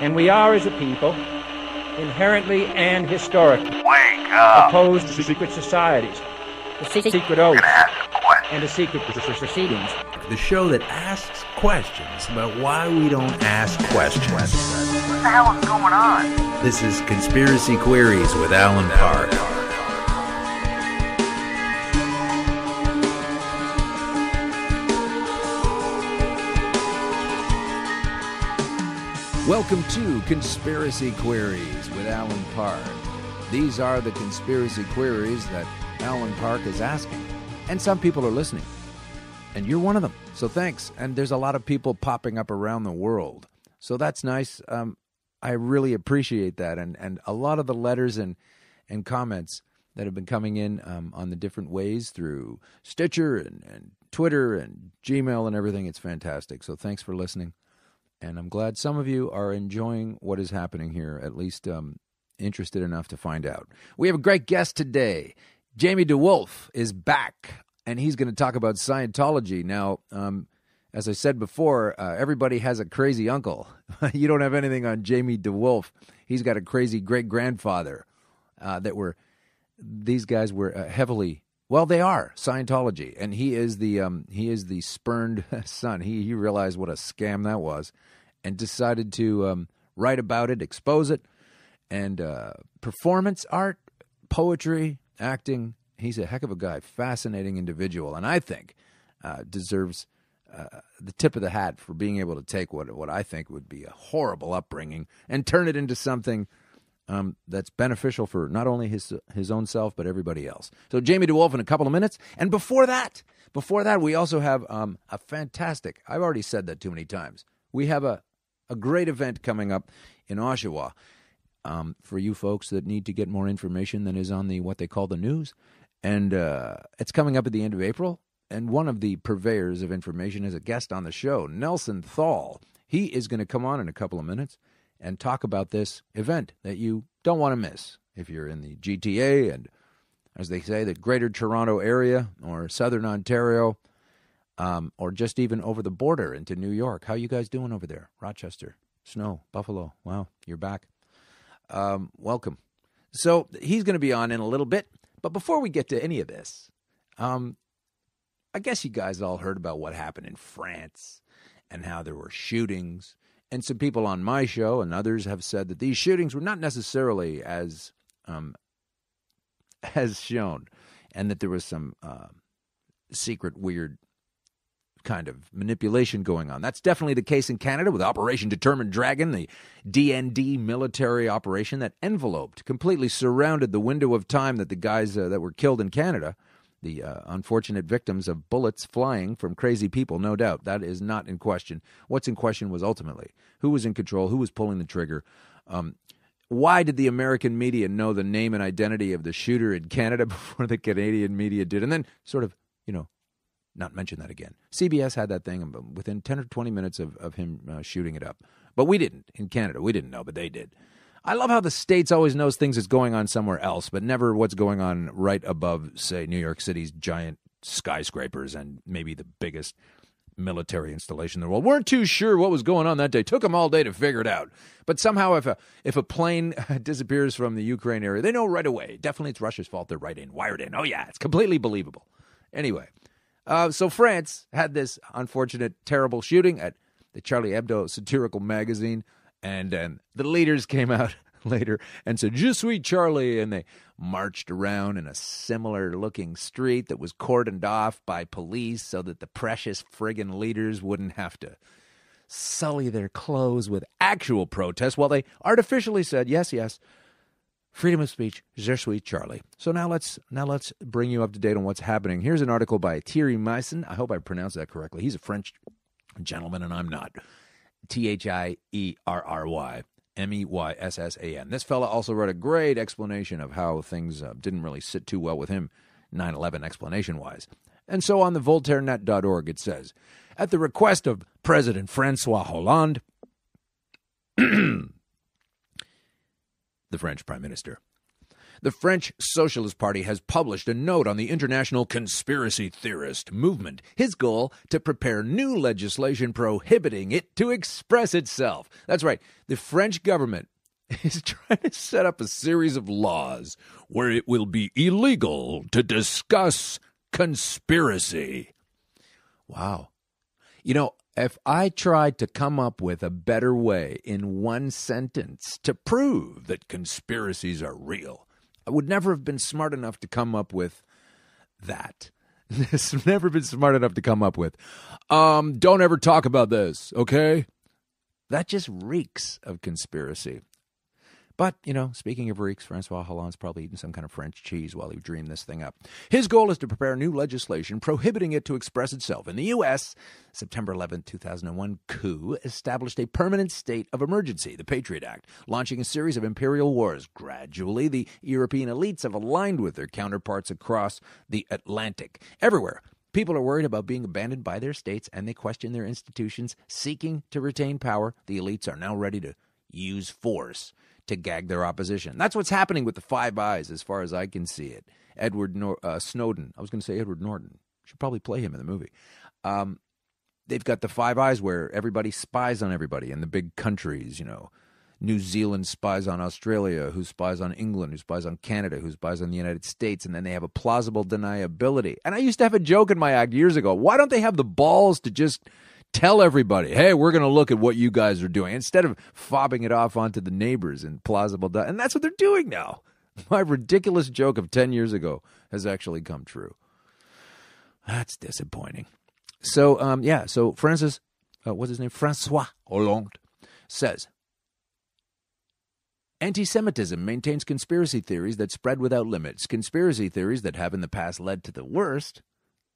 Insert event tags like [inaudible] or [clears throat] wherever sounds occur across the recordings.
And we are, as a people, inherently and historically Wake up. opposed to secret societies, The se- secret oaths, Ask a question. and to secret proceedings. the show that asks questions about why we don't ask questions. What the hell is going on? This is Conspiracy Queries with Alan Park. Welcome to Conspiracy Queries with Alan Park. These are the conspiracy queries that Alan Park is asking, and some people are listening and you're one of them. So thanks. And there's a lot of people popping up around the world, so that's nice. Um, I really appreciate that, and and a lot of the letters and and comments that have been coming in um, on the different ways through Stitcher and, and Twitter and Gmail and everything. It's fantastic. So thanks for listening, and I'm glad some of you are enjoying what is happening here. At least um, interested enough to find out. We have a great guest today. Jamie DeWolf is back, and he's going to talk about Scientology. Now, um, as I said before, uh, everybody has a crazy uncle. [laughs] you don't have anything on Jamie DeWolf. He's got a crazy great grandfather uh, that were these guys were uh, heavily well they are Scientology and he is the um, he is the spurned [laughs] son he he realized what a scam that was and decided to um, write about it expose it and uh, performance art poetry acting he's a heck of a guy fascinating individual and I think uh, deserves uh, the tip of the hat for being able to take what what I think would be a horrible upbringing and turn it into something um, that's beneficial for not only his his own self but everybody else. So Jamie DeWolf in a couple of minutes, and before that, before that, we also have um, a fantastic. I've already said that too many times. We have a a great event coming up in Oshawa um, for you folks that need to get more information than is on the what they call the news, and uh, it's coming up at the end of April. And one of the purveyors of information is a guest on the show, Nelson Thal. He is going to come on in a couple of minutes and talk about this event that you don't want to miss if you're in the GTA and, as they say, the Greater Toronto area or Southern Ontario, um, or just even over the border into New York. How you guys doing over there? Rochester, Snow, Buffalo. Wow, you're back. Um, welcome. So he's going to be on in a little bit, but before we get to any of this, um, I guess you guys all heard about what happened in France and how there were shootings. And some people on my show and others have said that these shootings were not necessarily as um, as shown, and that there was some uh, secret, weird kind of manipulation going on. That's definitely the case in Canada with Operation Determined Dragon, the DND military operation that enveloped, completely surrounded the window of time that the guys uh, that were killed in Canada the uh, unfortunate victims of bullets flying from crazy people, no doubt. That is not in question. What's in question was ultimately who was in control, who was pulling the trigger. Um, why did the American media know the name and identity of the shooter in Canada [laughs] before the Canadian media did? And then sort of, you know, not mention that again. CBS had that thing within 10 or 20 minutes of, of him uh, shooting it up. But we didn't in Canada. We didn't know, but they did. I love how the states always knows things that's going on somewhere else, but never what's going on right above, say, New York City's giant skyscrapers and maybe the biggest military installation in the world. We weren't too sure what was going on that day. Took them all day to figure it out. But somehow, if a if a plane [laughs] disappears from the Ukraine area, they know right away. Definitely, it's Russia's fault. They're right in, wired in. Oh yeah, it's completely believable. Anyway, uh, so France had this unfortunate, terrible shooting at the Charlie Hebdo satirical magazine and and the leaders [laughs] came out [laughs] later and said "Je suis Charlie," and they marched around in a similar looking street that was cordoned off by police so that the precious friggin' leaders wouldn't have to sully their clothes with actual protest while they artificially said yes, yes. Freedom of speech, je suis Charlie. So now let's now let's bring you up to date on what's happening. Here's an article by Thierry Meyssan. I hope I pronounced that correctly. He's a French gentleman, and I'm not. T H I E R R Y M E Y S S A N. This fella also wrote a great explanation of how things uh, didn't really sit too well with him, 9 11 explanation wise. And so on the VoltaireNet.org, it says At the request of President Francois Hollande, [clears throat] the French Prime Minister, The French Socialist Party has published a note on the international conspiracy theorist movement. His goal to prepare new legislation prohibiting it to express itself. That's right. The French government [laughs] is trying to set up a series of laws where it will be illegal to discuss conspiracy. Wow. You know, if I tried to come up with a better way in one sentence to prove that conspiracies are real, I would never have been smart enough to come up with that. [laughs] Never been smart enough to come up with. Um, don't ever talk about this, okay? That just reeks of conspiracy. But, you know, speaking of reeks, Francois Hollande's probably eating some kind of French cheese while he dreamed this thing up. His goal is to prepare new legislation prohibiting it to express itself. In the U.S., September 11, 2001 coup established a permanent state of emergency, the Patriot Act, launching a series of imperial wars. Gradually, the European elites have aligned with their counterparts across the Atlantic. Everywhere, People are worried about being abandoned by their states and they question their institutions, seeking to retain power. The elites are now ready to use force to gag their opposition. That's what's happening with the Five Eyes, as far as I can see it. Edward Nor- uh, Snowden. I was going to say Edward Norton. Should probably play him in the movie. Um, they've got the Five Eyes where everybody spies on everybody in the big countries, you know. New Zealand spies on Australia, who spies on England, who spies on Canada, who spies on the United States, and then they have a plausible deniability. And I used to have a joke in my act years ago. Why don't they have the balls to just tell everybody, hey, we're going to look at what you guys are doing instead of fobbing it off onto the neighbors and plausible. and that's what they're doing now. [laughs] My ridiculous joke of 10 years ago has actually come true. That's disappointing. So, um, yeah, so Francis, uh, what's his name? Francois Hollande says Anti Semitism maintains conspiracy theories that spread without limits, conspiracy theories that have in the past led to the worst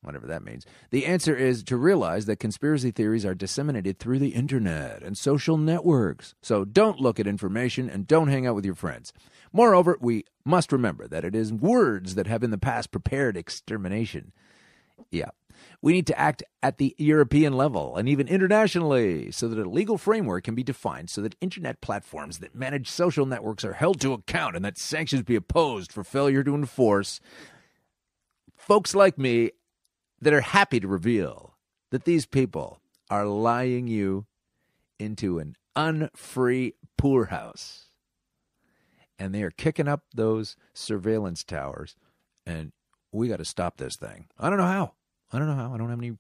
whatever that means. The answer is to realize that conspiracy theories are disseminated through the internet and social networks. So don't look at information and don't hang out with your friends. Moreover, we must remember that it is words that have in the past prepared extermination. Yeah. We need to act at the European level and even internationally so that a legal framework can be defined so that internet platforms that manage social networks are held to account and that sanctions be opposed for failure to enforce. Folks like me that are happy to reveal that these people are lying you into an unfree poorhouse. And they are kicking up those surveillance towers. And we got to stop this thing. I don't know how. I don't know how. I don't have any.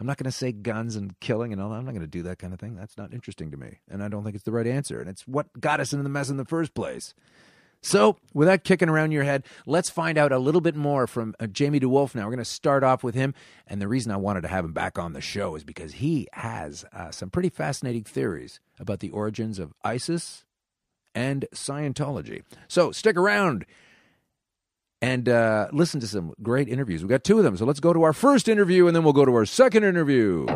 I'm not going to say guns and killing and all that. I'm not going to do that kind of thing. That's not interesting to me. And I don't think it's the right answer. And it's what got us into the mess in the first place. So, with that kicking around your head, let's find out a little bit more from uh, Jamie DeWolf now. We're going to start off with him. And the reason I wanted to have him back on the show is because he has uh, some pretty fascinating theories about the origins of ISIS and Scientology. So, stick around and uh, listen to some great interviews. We've got two of them. So, let's go to our first interview and then we'll go to our second interview.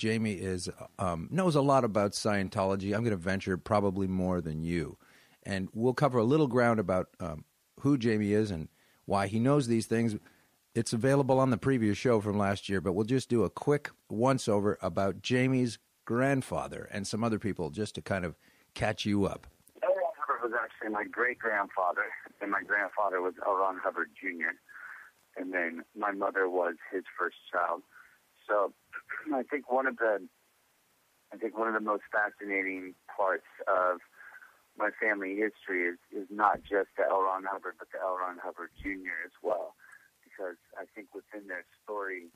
Jamie is um, knows a lot about Scientology. I'm going to venture probably more than you, and we'll cover a little ground about um, who Jamie is and why he knows these things. It's available on the previous show from last year, but we'll just do a quick once over about Jamie's grandfather and some other people just to kind of catch you up. L. Ron Hubbard was actually my great grandfather, and my grandfather was L. Ron Hubbard Jr. And then my mother was his first child. So [clears throat] I think one of the I think one of the most fascinating parts of my family history is is not just the L. Ron Hubbard, but the L. Ron Hubbard Jr. as well, because I think within their story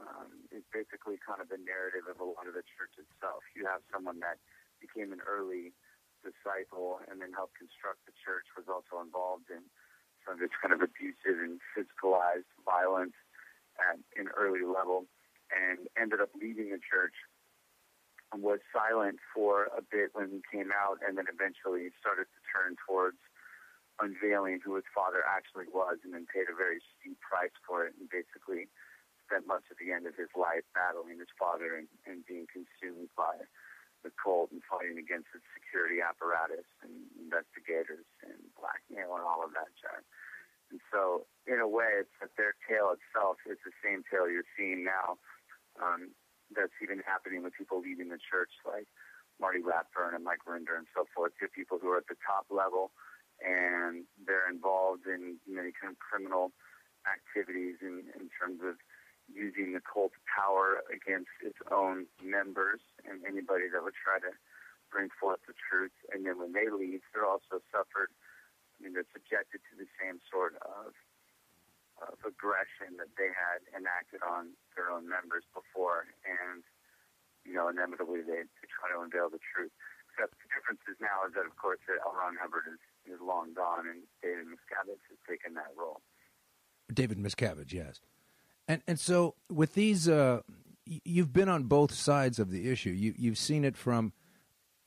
um, is basically kind of the narrative of a lot of the church itself. You have someone that became an early disciple and then helped construct the church, was also involved in some of this kind of abusive and physicalized violence at an early level and ended up leaving the church and was silent for a bit when he came out and then eventually started to turn towards unveiling who his father actually was and then paid a very steep price for it and basically spent much of the end of his life battling his father and, and being consumed by the cult and fighting against its security apparatus and investigators and blackmail and all of that jazz. And so, in a way, it's that their tale itself is the same tale you're seeing now um, that's even happening with people leaving the church. Like Marty Rathbun and Mike Rinder and so forth. Two people who are at the top level and they're involved in many kind of criminal activities in, in terms of using the cult's power against its own members and anybody that would try to bring forth the truth. And then when they leave, they're also suffered. I mean, they're subjected to the same sort of of aggression that they had enacted on their own members before, and you know, inevitably they, try to unveil the truth. Except the difference is now is that, of course, that L. Ron Hubbard is, is long gone, and David Miscavige has taken that role. David Miscavige, yes. And and so with these, uh, you've been on both sides of the issue. You you've seen it from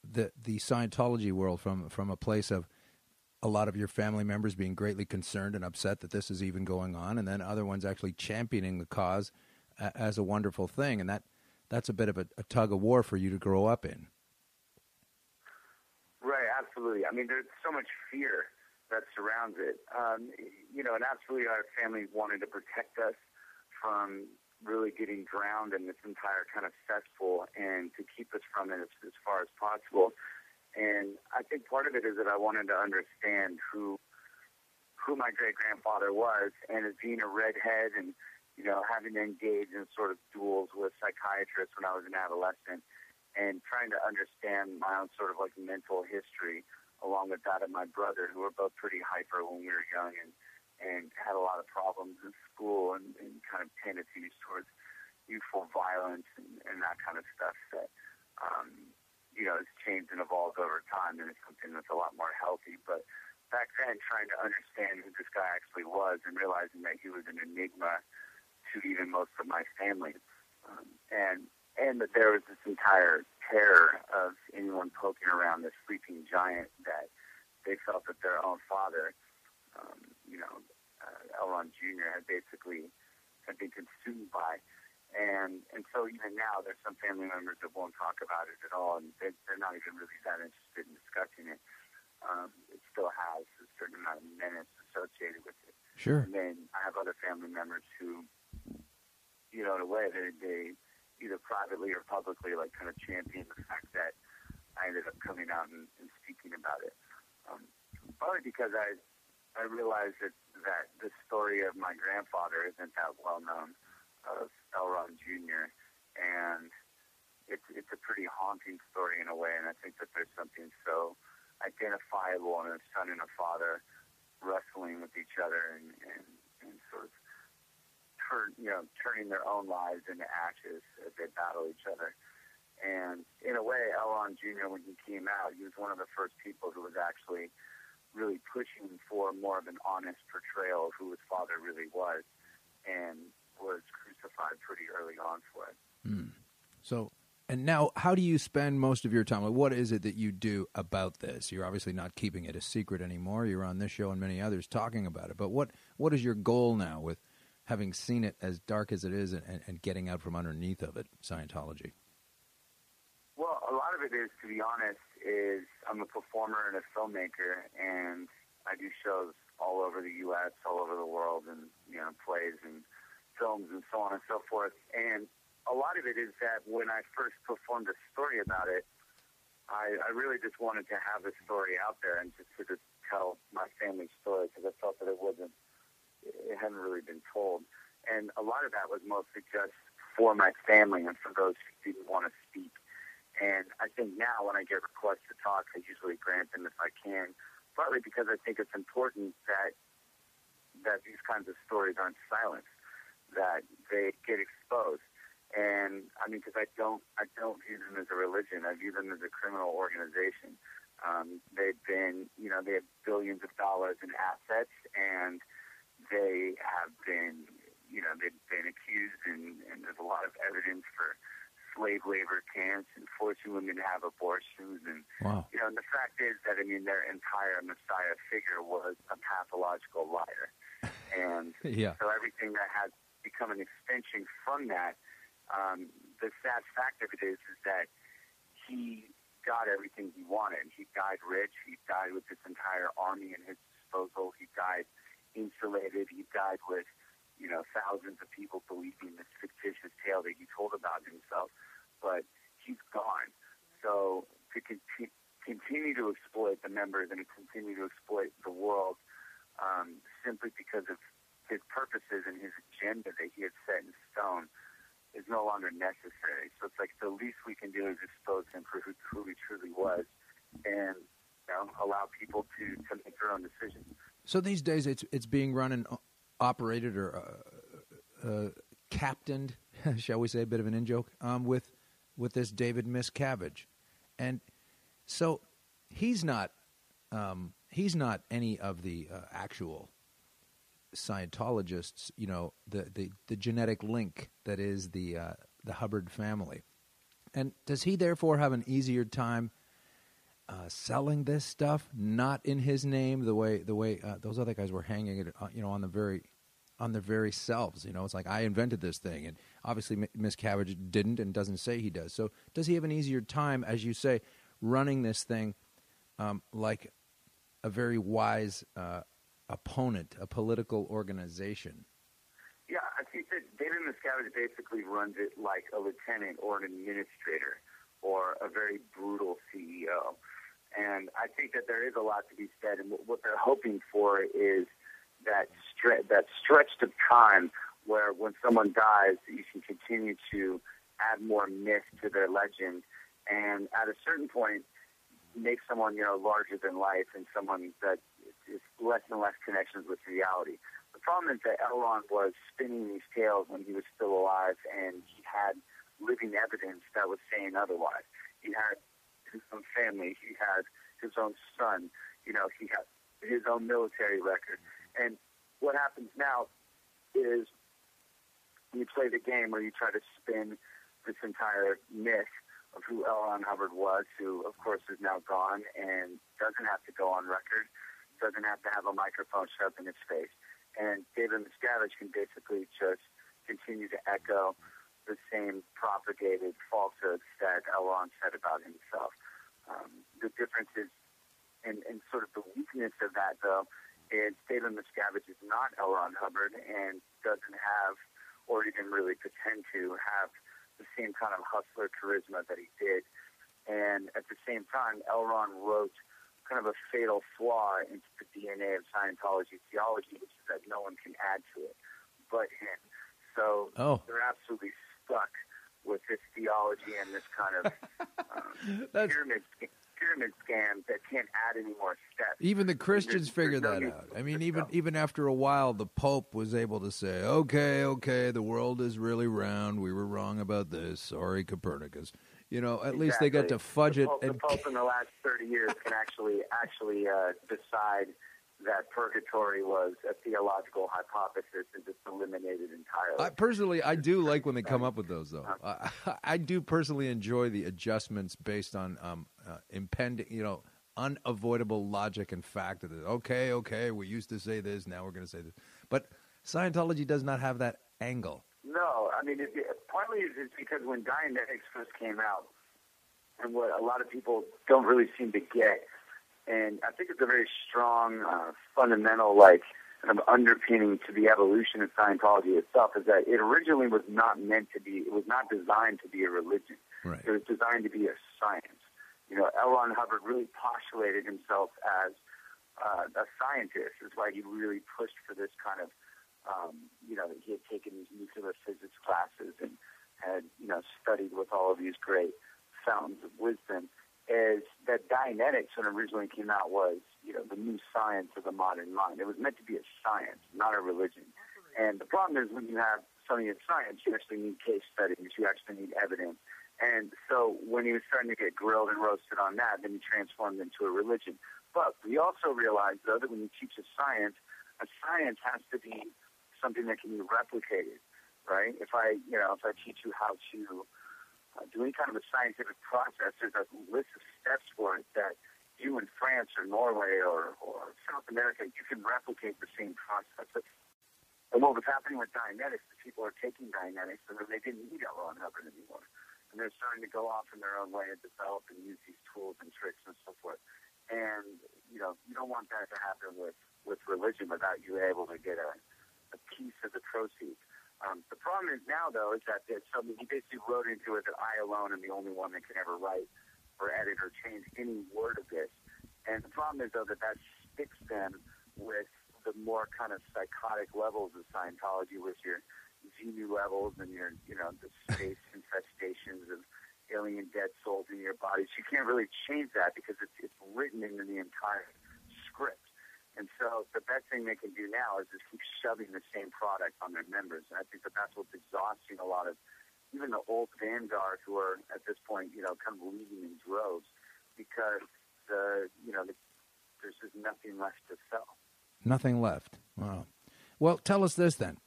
the the Scientology world, from from a place of a lot of your family members being greatly concerned and upset that this is even going on, and then other ones actually championing the cause as a wonderful thing, and that that's a bit of a, a tug of war for you to grow up in. Right, absolutely. I mean, there's so much fear that surrounds it. Um, you know, and absolutely, our family wanted to protect us from really getting drowned in this entire kind of cesspool and to keep us from it as, as far as possible. And I think part of it is that I wanted to understand who who my great grandfather was, and as being a redhead, and you know having to engage in sort of duels with psychiatrists when I was an adolescent, and trying to understand my own sort of like mental history along with that of my brother, who were both pretty hyper when we were young, and and had a lot of problems in school and, and kind of tendencies towards youthful violence and, and that kind of stuff that, um, you know, has changed and evolved over time and it's something that's a lot more healthy. But back then, trying to understand who this guy actually was and realizing that he was an enigma to even most of my family. Um, and and that there was this entire terror of anyone poking around this sleeping giant that they felt that their own father, um, you know, uh, L. Jr. had basically had been consumed by. And and so even now, there's some family members that won't talk about it at all, and they, they're not even really that interested in discussing it. Um, it still has a certain amount of menace associated with it. Sure. And then I have other family members who, you know, in a way, they, they either privately or publicly, like, kind of champion the fact that I ended up coming out and, and speaking about it. Um, partly because I I realized that that the story of my grandfather isn't that well known of L. Ron Jr. and it's it's a pretty haunting story in a way, and I think that there's something so identifiable in a son and a father wrestling with each other and, and, and sort of turn you know turning their own lives into ashes as they battle each other. And in a way, L. Ron Jr. when he came out, he was one of the first people who was actually really pushing for more of an honest portrayal of who his father really was, and was pretty early on for it. Mm. So, and now, how do you spend most of your time? Like, what is it that you do about this? You're obviously not keeping it a secret anymore. You're on this show and many others talking about it. But what what is your goal now with having seen it as dark as it is and, and getting out from underneath of it, Scientology? Well, a lot of it is, to be honest, is I'm a performer and a filmmaker, and I do shows all over the U.S., all over the world, and you know, plays and films and so on and so forth. And a lot of it is that when I first performed a story about it, I, I really just wanted to have the story out there and just to just tell my family story because I felt that it wasn't, it hadn't really been told. And a lot of that was mostly just for my family and for those who didn't want to speak and I think now when I get requests to talk, I usually grant them if I can, partly because I think it's important that that these kinds of stories aren't silenced, that they get exposed. And I mean, because I don't, I don't view them as a religion. I view them as a criminal organization. Um, they've been, you know, they have billions of dollars in assets, and they have been, you know, they've been accused, and, and there's a lot of evidence for slave labor camps and forcing women to have abortions. And, wow. you know, and the fact is that, I mean, their entire Messiah figure was a pathological liar. [laughs] And yeah. so everything that has become an extension from that, um, the sad fact of it is, is that he got everything he wanted. He died rich. He died with this entire army at his disposal. He died insulated. He died with you know, thousands of people believing this fictitious tale that he told about himself, but he's gone. So conti- continue to exploit the members and to continue to exploit the world um, simply because of his purposes and his agenda that he had set in stone is no longer necessary. So it's like the least we can do is expose him for who, who he truly was and you know, allow people to, to make their own decisions. So these days it's it's being run and operated or uh, uh, captained, [laughs] shall we say, a bit of an in joke, um, with with this David Miscavige, and so he's not um, he's not any of the uh, actual Scientologists, you know, the, the, the genetic link that is the uh, the Hubbard family. And does he therefore have an easier time uh, selling this stuff, not in his name, the way the way uh, those other guys were hanging it, uh, you know, on the very on their very selves. You know, it's like I invented this thing, and obviously Miscavige didn't and doesn't say he does. So does he have an easier time, as you say, running this thing um, like a very wise uh, opponent, a political organization? Yeah, I think that David Miscavige basically runs it like a lieutenant or an administrator or a very brutal CEO. And I think that there is a lot to be said, and what they're hoping for is that stre- that stretch of time where when someone dies, you can continue to add more myth to their legend, and at a certain point, make someone you know larger than life and someone that is less and less connections with reality. The problem is that L. Ron was spinning these tales when he was still alive, and he had living evidence that was saying otherwise. He had his own family, he had his own son, you know, he had his own military record. And what happens now is you play the game where you try to spin this entire myth of who L. Ron Hubbard was, who, of course, is now gone and doesn't have to go on record, doesn't have to have a microphone shoved in his face. And David Miscavige can basically just continue to echo the same propagated falsehoods that L. Ron said about himself. Um, the difference is, and, and sort of the weakness of that, though, is David Miscavige is not L. Ron Hubbard and doesn't have, or even really pretend to have the same kind of hustler charisma that he did. And at the same time, L. Ron wrote kind of a fatal flaw into the DNA of Scientology theology, which is that no one can add to it but him. So oh. they're absolutely stuck with this theology and this kind of [laughs] um, pyramid pyramid scam that can't add any more steps. Even the Christians figured that out. I mean, even even after a while, the Pope was able to say, "Okay, okay, the world is really round. We were wrong about this. Sorry, Copernicus." You know, at exactly. least they got to fudge the it. Pope, and the Pope in the last thirty years can actually actually uh, decide that purgatory was a theological hypothesis and just eliminated entirely. I, personally, I do like when they come up with those, though. I, [laughs] I do personally enjoy the adjustments based on um, uh, impending, you know, unavoidable logic and fact. Of it. Okay, okay, we used to say this, now we're going to say this. But Scientology does not have that angle. No, I mean, it, it, partly it's because when Dianetics first came out, and what a lot of people don't really seem to get, and I think it's a very strong, uh, fundamental, like, kind of underpinning to the evolution of Scientology itself is that it originally was not meant to be, it was not designed to be a religion. Right. It was designed to be a science. You know, L. Ron Hubbard really postulated himself as uh, a scientist. It's why he really pushed for this kind of, um, you know, he had taken these nuclear physics classes and had, you know, studied with all of these great fountains of wisdom. Is that Dianetics, when it originally came out, was, you know, the new science of the modern mind. It was meant to be a science, not a religion. And the problem is when you have something in science, you actually need case studies, you actually need evidence. And so when he was starting to get grilled and roasted on that, then he transformed into a religion. But we also realized, though, that when you teach a science, a science has to be something that can be replicated, right? If I, you know, if I teach you how to uh, do any kind of a scientific process, there's a list of steps for it that you in France or Norway or, or South America, you can replicate the same process. And what was happening with Dianetics, the people are taking Dianetics and then they didn't need L. Ron Hubbard anymore and they're starting to go off in their own way and develop and use these tools and tricks and so forth. And you know, you don't want that to happen with with religion without you able to get a, a piece of the proceeds. Um, the problem is now, though, is that something he basically wrote into it that I alone am the only one that can ever write or edit or change any word of this. And the problem is, though, that that sticks them with the more kind of psychotic levels of Scientology with your Xenu levels and your, you know, the [laughs] space infestations of alien dead souls in your bodies. You can't really change that because it's, it's written into the entire script. And so the best thing they can do now is just keep shoving the same product on their members. And I think that that's what's exhausting a lot of even the old vanguard who are at this point, you know, kind of leaving in droves because the, you know, the, there's just nothing left to sell. Nothing left. Wow. Well, tell us this then.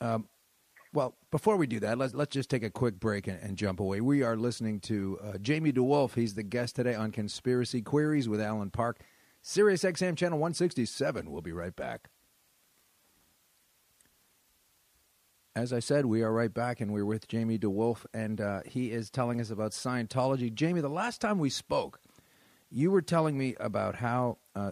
Um, well, before we do that, let's let's just take a quick break and, and jump away. We are listening to uh, Jamie DeWolf. He's the guest today on Conspiracy Queries with Alan Park, Sirius XM channel 167. We'll be right back. As I said, we are right back, and we're with Jamie DeWolf, and uh, he is telling us about Scientology. Jamie, the last time we spoke, you were telling me about how uh,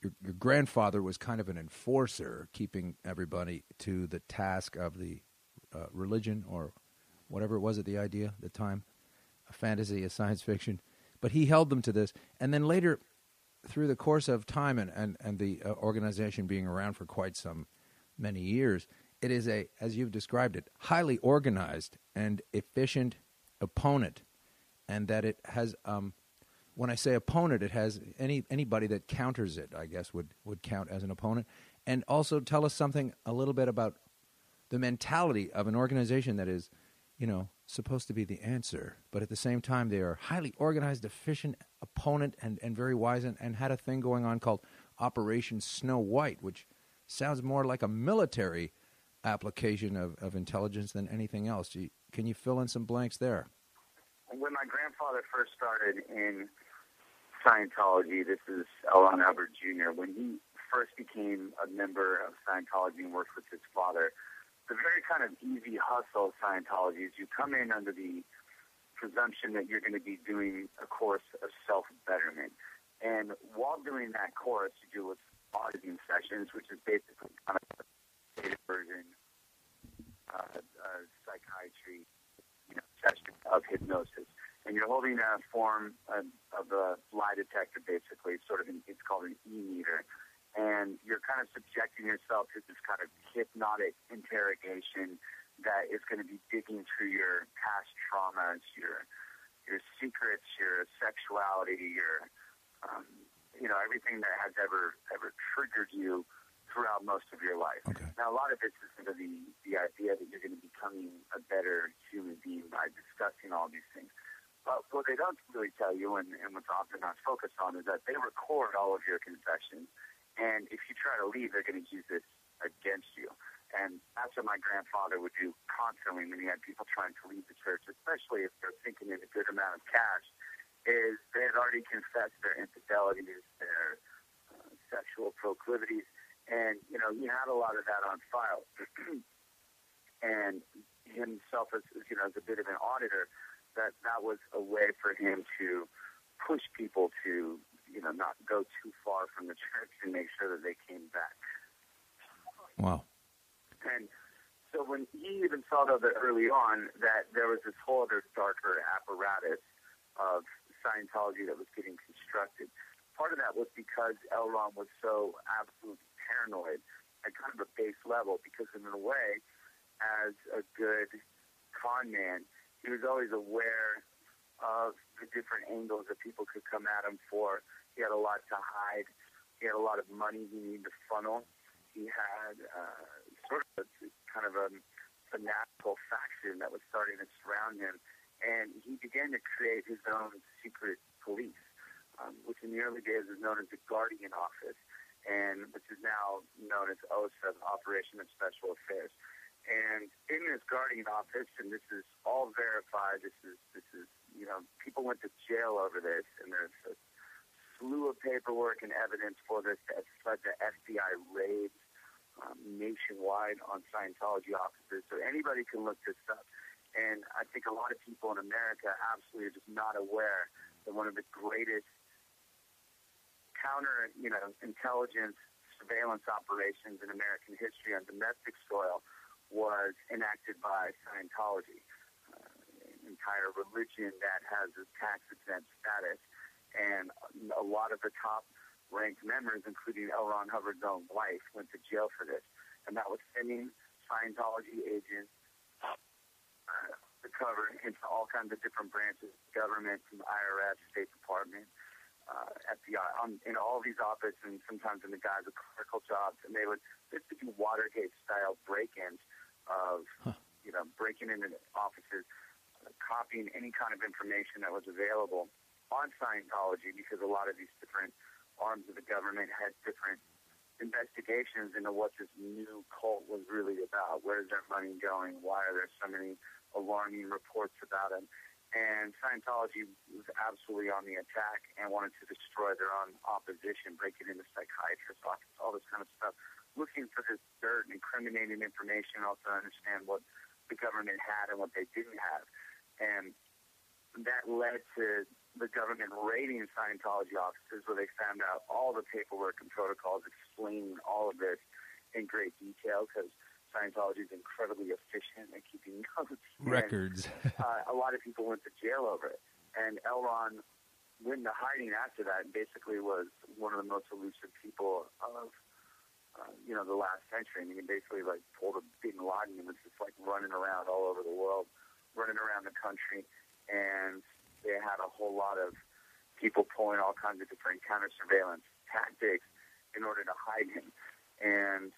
your, your grandfather was kind of an enforcer, keeping everybody to the task of the uh, religion or whatever it was at the idea, the time, a fantasy, a science fiction. But he held them to this. And then later, through the course of time and, and, and the uh, organization being around for quite some many years, it is a, as you've described it, highly organized and efficient opponent, and that it has um, when I say opponent, it has any anybody that counters it, I guess, would, would count as an opponent. And also tell us something a little bit about the mentality of an organization that is, you know, supposed to be the answer, but at the same time they are highly organized, efficient opponent and, and very wise and, and had a thing going on called Operation Snow White, which sounds more like a military application of, of intelligence than anything else. You, can you fill in some blanks there? When my grandfather first started in Scientology. This is L. Ron Jr. When he first became a member of Scientology and worked with his father, the very kind of easy hustle of Scientology is you come in under the presumption that you're going to be doing a course of self betterment. And while doing that course, you do what's auditing sessions, which is basically kind of a data version uh, uh, psychiatry you know, session of hypnosis and you're holding a form of, of a lie detector, basically. Sort of an, it's called an e-meter, and you're kind of subjecting yourself to this kind of hypnotic interrogation that is going to be digging through your past traumas, your your secrets, your sexuality, your um, you know everything that has ever ever triggered you throughout most of your life. Okay. Now, a lot of this is sort of the the idea that you're going to be becoming a better human being by discussing all these things. But what they don't really tell you, and, and what's often not focused on, is that they record all of your confessions. And if you try to leave, they're going to use this against you. And that's what my grandfather would do constantly when he had people trying to leave the church, especially if they're thinking in a good amount of cash, is they had already confessed their infidelities, their uh, sexual proclivities, and, you know, he had a lot of that on file. [clears throat] and himself as, you know, as a bit of an auditor, that that was a way for him to push people to, you know, not go too far from the church and make sure that they came back. Wow. And so when he even saw though that early on that there was this whole other darker apparatus of Scientology that was getting constructed. Part of that was because L. Ron was so absolutely paranoid at kind of a base level because in a way, as a good con man, he was always aware of the different angles that people could come at him for. He had a lot to hide. He had a lot of money he needed to funnel. He had uh, sort of a, kind of a fanatical faction that was starting to surround him. And he began to create his own secret police, um, which in the early days was known as the Guardian Office, and which is now known as OSA, Operation of Special Affairs. And in this guardian office, and this is all verified. This is this is you know people went to jail over this, and there's a slew of paperwork and evidence for this that led to FBI raids um, nationwide on Scientology offices. So anybody can look this up. And I think a lot of people in America absolutely are just not aware that one of the greatest counter, you know, intelligence surveillance operations in American history on domestic soil was enacted by Scientology. Uh, entire religion that has a tax exempt status. And a lot of the top ranked members, including L. Ron Hubbard's own wife, went to jail for this. And that was sending Scientology agents uh, to cover into all kinds of different branches, government, from IRS, State Department, uh, FBI, on, in all these offices, and sometimes in the guise of clerical jobs. And they would basically do Watergate-style break-ins of, huh. you know, breaking into offices, uh, copying any kind of information that was available on Scientology because a lot of these different arms of the government had different investigations into what this new cult was really about. Where is their money going? Why are there so many alarming reports about it? And Scientology was absolutely on the attack and wanted to destroy their own opposition, break it into psychiatrists' offices, all this kind of stuff, looking for this dirt and incriminating information, also understand what the government had and what they didn't have. And that led to the government raiding Scientology offices where they found out all the paperwork and protocols explaining all of this in great detail because Scientology is incredibly efficient at keeping [laughs] notes. Records. And, uh, a lot of people went to jail over it. And L. Ron went into hiding after that and basically was one of the most elusive people of, uh, you know, the last century. I mean, basically like pulled a Bin Laden and was just like running around all over the world, running around the country. And they had a whole lot of people pulling all kinds of different counter surveillance tactics in order to hide him. And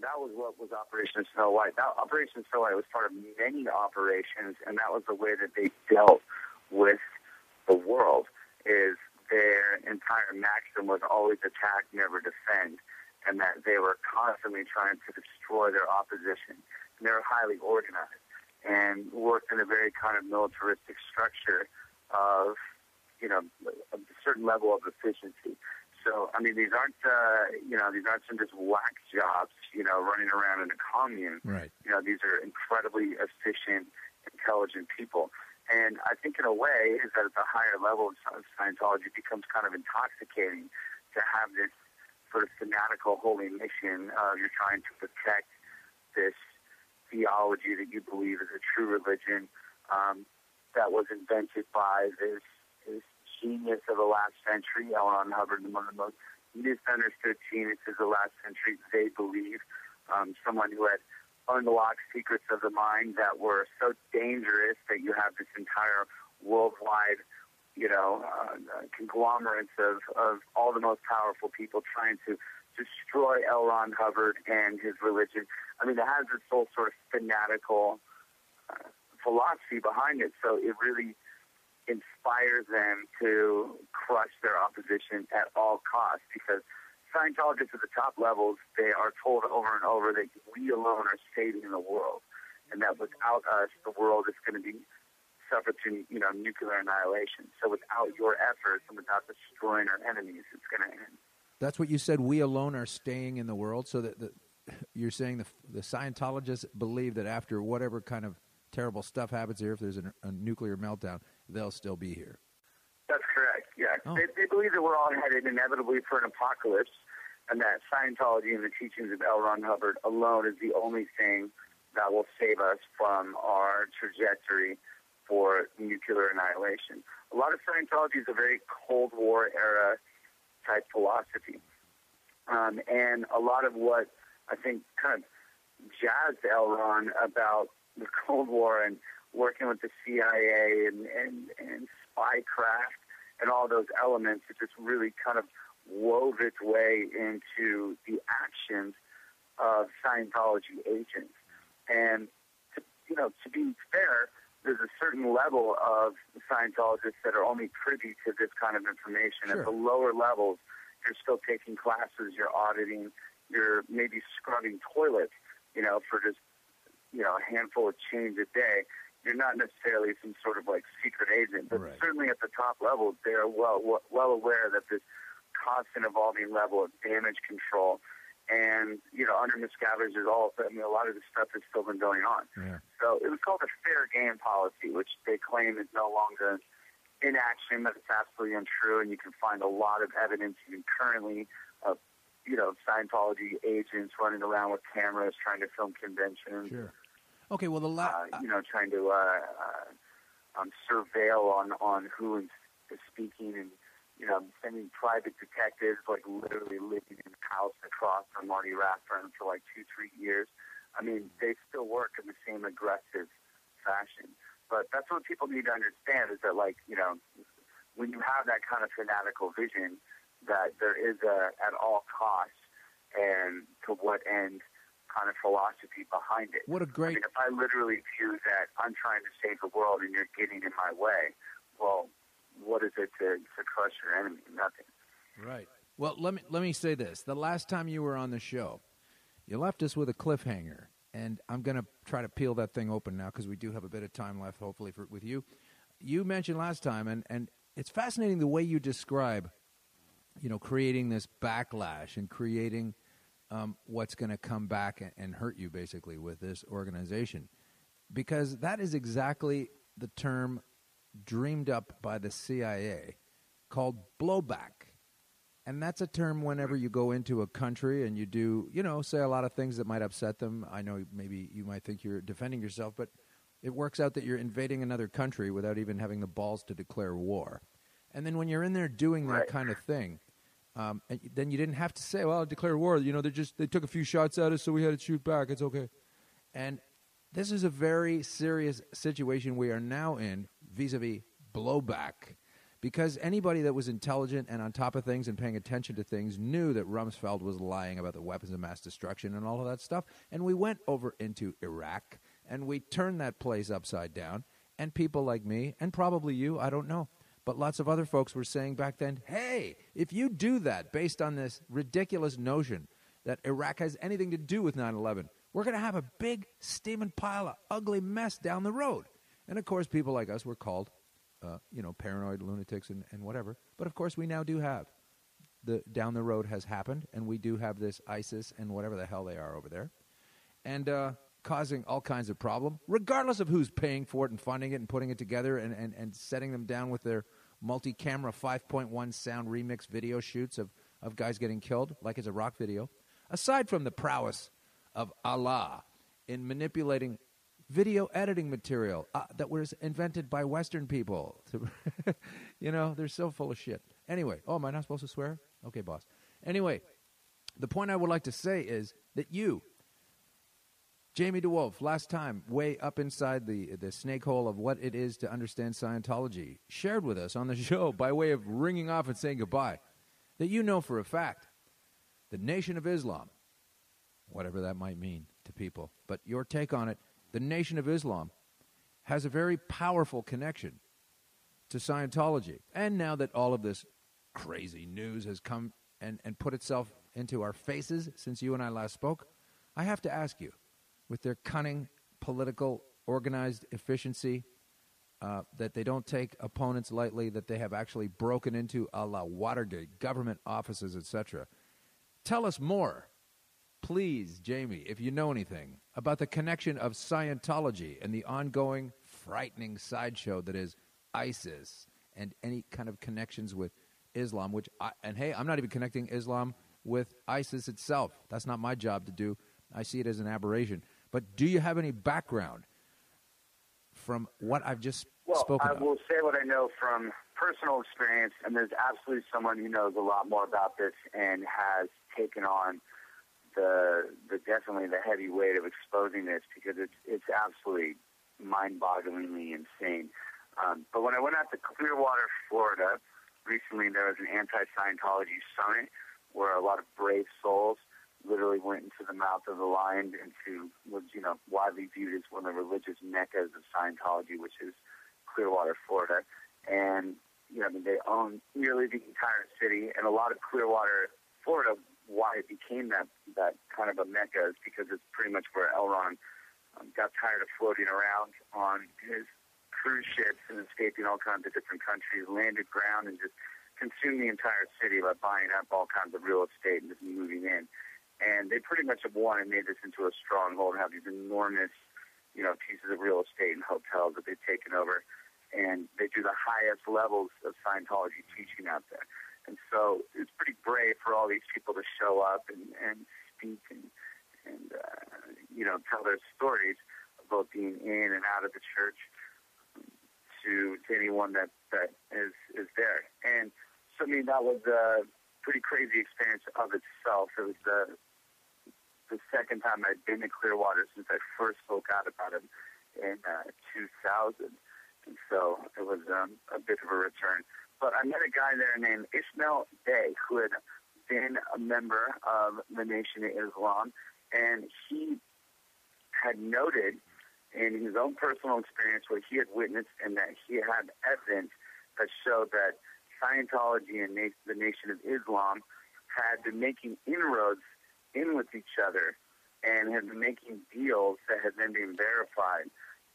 that was what was Operation Snow White. That Operation Snow White was part of many operations, and that was the way that they dealt with the world. Is their entire maxim was always attack, never defend, and that they were constantly trying to destroy their opposition. And they were highly organized and worked in a very kind of militaristic structure of, you know, a certain level of efficiency. So, I mean, these aren't, uh, you know, these aren't some just whack jobs, you know, running around in a commune. Right. You know, these are incredibly efficient, intelligent people. And I think in a way is that at the higher level of Scientology it becomes kind of intoxicating to have this sort of fanatical holy mission. Uh, you're trying to protect this theology that you believe is a true religion um, that was invented by this, this genius of the last century, L. Ron Hubbard, one of the most misunderstood geniuses of the last century, they believe. Um, someone who had unlocked secrets of the mind that were so dangerous that you have this entire worldwide, you know, uh, conglomerates of, of all the most powerful people trying to destroy L. Ron Hubbard and his religion. I mean, it has this whole sort of fanatical uh, philosophy behind it, so it really inspires them to crush their opposition at all costs because Scientologists at the top levels, they are told over and over that we alone are saving the world and that without us, the world is going to be suffer to, you know, nuclear annihilation. So without your efforts and without destroying our enemies, it's going to end. That's what you said. We alone are staying in the world. So that the, [laughs] you're saying the, the Scientologists believe that after whatever kind of terrible stuff happens here, if there's a, a nuclear meltdown, they'll still be here. That's correct. Yeah, oh. they, they believe that we're all headed inevitably for an apocalypse, and that Scientology and the teachings of L. Ron Hubbard alone is the only thing that will save us from our trajectory for nuclear annihilation. A lot of Scientology is a very Cold War era type philosophy. Um, and a lot of what I think kind of jazzed L. Ron about the [laughs] Cold War and working with the CIA and, and, and spycraft and all those elements, it just really kind of wove its way into the actions of Scientology agents. And to, you know, to be fair, there's a certain level of Scientologists that are only privy to this kind of information. Sure. At the lower levels, you're still taking classes, you're auditing, you're maybe scrubbing toilets, you know, for just, you know, a handful of change a day. You're not necessarily some sort of like secret agent, but right. certainly at the top levels, they're well well aware that this constant evolving level of damage control and you know under Miscavige is all I mean a lot of this stuff has still been going on. Yeah. So it was called a fair game policy, which they claim is no longer in action, but it's absolutely untrue, and you can find a lot of evidence even currently of you know Scientology agents running around with cameras trying to film conventions. Sure. Okay. Well, the la- uh, you know trying to uh, uh, um, surveil on on who is, is speaking and you know sending private detectives like literally living in the house across from Marty Rathbun for like two three years. I mean they still work in the same aggressive fashion. But that's what people need to understand is that like you know when you have that kind of fanatical vision that there is a at all costs and to what end kind of philosophy behind it. What a great. I mean, if I literally view that I'm trying to save the world and you're getting in my way, well, what is it to, to crush your enemy? Nothing. Right. Well, let me let me say this: the last time you were on the show, you left us with a cliffhanger, and I'm going to try to peel that thing open now because we do have a bit of time left, hopefully, for, with you. You mentioned last time, and and it's fascinating the way you describe, you know, creating this backlash and creating um, what's going to come back and hurt you basically with this organization. Because that is exactly the term dreamed up by the CIA called blowback. And that's a term whenever you go into a country and you do, you know, say a lot of things that might upset them. I know maybe you might think you're defending yourself, but it works out that you're invading another country without even having the balls to declare war. And then when you're in there doing that right. kind of thing, um, and then you didn't have to say, "Well, I declare war." You know, they just they took a few shots at us, so we had to shoot back. It's okay. And this is a very serious situation we are now in vis-a-vis blowback, because anybody that was intelligent and on top of things and paying attention to things knew that Rumsfeld was lying about the weapons of mass destruction and all of that stuff. And we went over into Iraq and we turned that place upside down. And people like me, and probably you, I don't know, but lots of other folks were saying back then, hey, if you do that based on this ridiculous notion that Iraq has anything to do with 9 11, we're going to have a big steaming pile of ugly mess down the road. And of course, people like us were called, uh, you know, paranoid lunatics and, and whatever. But of course, we now do have the down the road has happened, and we do have this ISIS and whatever the hell they are over there, and uh, causing all kinds of problem, regardless of who's paying for it and funding it and putting it together and, and, and setting them down with their multi-camera 5.1 sound remix video shoots of, of guys getting killed, like it's a rock video. Aside from the prowess of Allah in manipulating video editing material uh, that was invented by Western people. [laughs] you know, they're so full of shit. Anyway, oh, am I not supposed to swear? Okay, boss. Anyway, the point I would like to say is that you, Jamie DeWolf, last time, way up inside the, the snake hole of what it is to understand Scientology, shared with us on the [laughs] show by way of ringing off and saying goodbye that you know for a fact the Nation of Islam, whatever that might mean to people, but your take on it, the Nation of Islam has a very powerful connection to Scientology. And now that all of this crazy news has come and, and put itself into our faces since you and I last spoke, I have to ask you with their cunning political organized efficiency, uh, that they don't take opponents lightly, that they have actually broken into a la Watergate, government offices, etc. Tell us more, please, Jamie, if you know anything about the connection of Scientology and the ongoing frightening sideshow that is ISIS and any kind of connections with Islam, which, I, and hey, I'm not even connecting Islam with ISIS itself. That's not my job to do. I see it as an aberration. But do you have any background from what I've just well, spoken I about? will say what I know from personal experience, and there's absolutely someone who knows a lot more about this and has taken on the the definitely the heavy weight of exposing this because it's it's absolutely mind-bogglingly insane. Um, but when I went out to Clearwater, Florida, recently there was an anti-Scientology summit where a lot of brave souls literally went into the mouth of the lion into was you know widely viewed as one of the religious meccas of Scientology, which is Clearwater, Florida, and you know I mean, they own nearly the entire city, and a lot of Clearwater, Florida, why it became that that kind of a mecca is because it's pretty much where L. Ron um, got tired of floating around on his cruise ships and escaping all kinds of different countries, landed ground, and just consumed the entire city by buying up all kinds of real estate and just moving in and they pretty much have won and made this into a stronghold and have these enormous, you know, pieces of real estate and hotels that they've taken over, and they do the highest levels of Scientology teaching out there. And so it's pretty brave for all these people to show up and, and speak and, and uh, you know, tell their stories about being in and out of the church. to to anyone that that is is there. And so I mean that was a pretty crazy experience of itself. It was the the second time I'd been to Clearwater since I first spoke out about it in uh, 2000, and so it was um, a bit of a return. But I met a guy there named Ismail Bey who had been a member of the Nation of Islam, and he had noted in his own personal experience what he had witnessed and that he had evidence that showed that Scientology and the Nation of Islam had been making inroads in with each other and had been making deals that had then been verified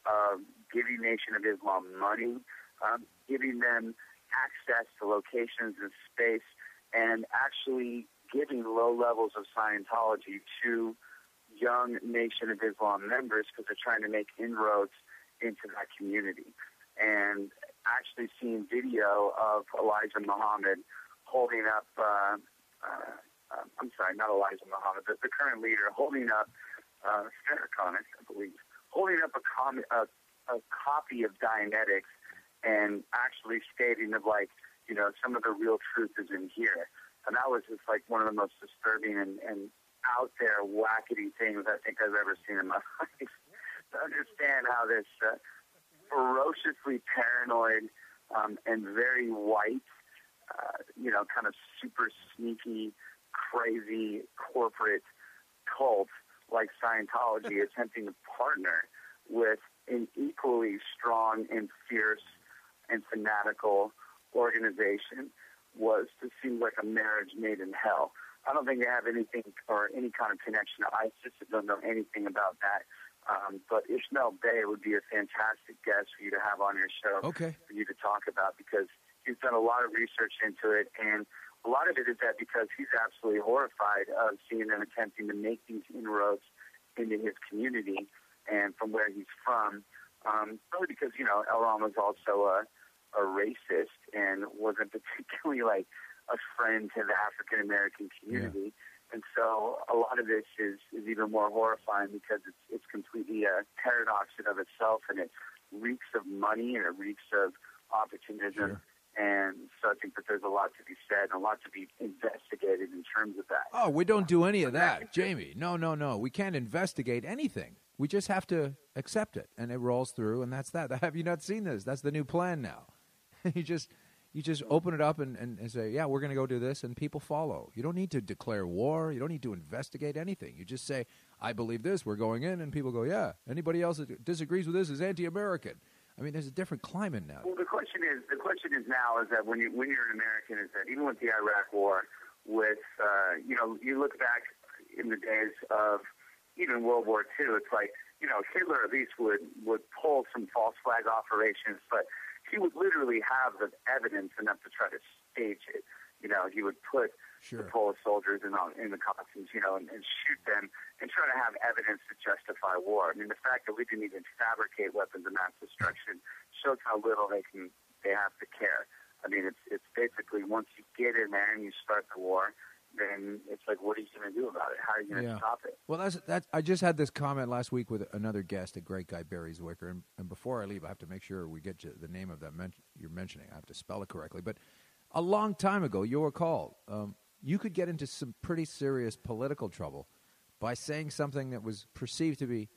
of giving Nation of Islam money, um, giving them access to locations and space, and actually giving low levels of Scientology to young Nation of Islam members because they're trying to make inroads into that community. And actually seeing video of Elijah Muhammad holding up, uh, uh, uh, I'm sorry, not Elijah Muhammad, but the current leader holding up, uh, Farrakhan, I believe, holding up a, com- a, a copy of Dianetics and actually stating that, like, you know, some of the real truth is in here. And that was just like one of the most disturbing and, and out there wackety things I think I've ever seen in my [laughs] life. to understand how this uh, ferociously paranoid um, and very white, uh, you know, kind of super sneaky, crazy corporate cult like Scientology [laughs] attempting to partner with an equally strong and fierce and fanatical organization was to seem like a marriage made in hell. I don't think they have anything or any kind of connection to ISIS. I don't know anything about that. Um, but Ismail Bey would be a fantastic guest for you to have on your show. Okay. For you to talk about because he's done a lot of research into it, and a lot of it is that because he's absolutely horrified of seeing them attempting to make these inroads into his community and from where he's from. Um, probably because you know L. Ron was also a a racist and wasn't [laughs] particularly like a friend to the African American community. Yeah. And so a lot of this is, is even more horrifying because it's, it's completely a paradox in of itself and it reeks of money and it reeks of opportunism. Sure. And so I think that there's a lot to be said and a lot to be investigated in terms of that. Oh, we don't do any of that, Jamie. No, no, no. We can't investigate anything. We just have to accept it, and it rolls through, and that's that. [laughs] Have you not seen this? That's the new plan now. [laughs] you just you just open it up and, and, and say, yeah, we're going to go do this, and people follow. You don't need to declare war. You don't need to investigate anything. You just say, I believe this, we're going in, and people go, yeah. Anybody else that disagrees with this is anti-American. I mean, there's a different climate now. Well, the question is, the question is now is that when you when you're an American, is that even with the Iraq War, with uh, you know, you look back in the days of even World War II, it's like you know, Hitler at least would would pull some false flag operations, but he would literally have the evidence enough to try to stage it. You know, he would put sure. the Polish soldiers in, in the costumes, you know, and, and shoot them and try to have evidence to justify war. I mean, the fact that we didn't even fabricate weapons of mass destruction shows how little they can they have to care. I mean, it's it's basically once you get in there and you start the war, then it's like, what are you going to do about it? How are you going to yeah. stop it? Well, that's that. I just had this comment last week with another guest, a great guy, Barry Zwicker. And, and before I leave, I have to make sure we get you the name of that men- you're mentioning. I have to spell it correctly. But a long time ago, you'll recall, um, you could get into some pretty serious political trouble by saying something that was perceived to be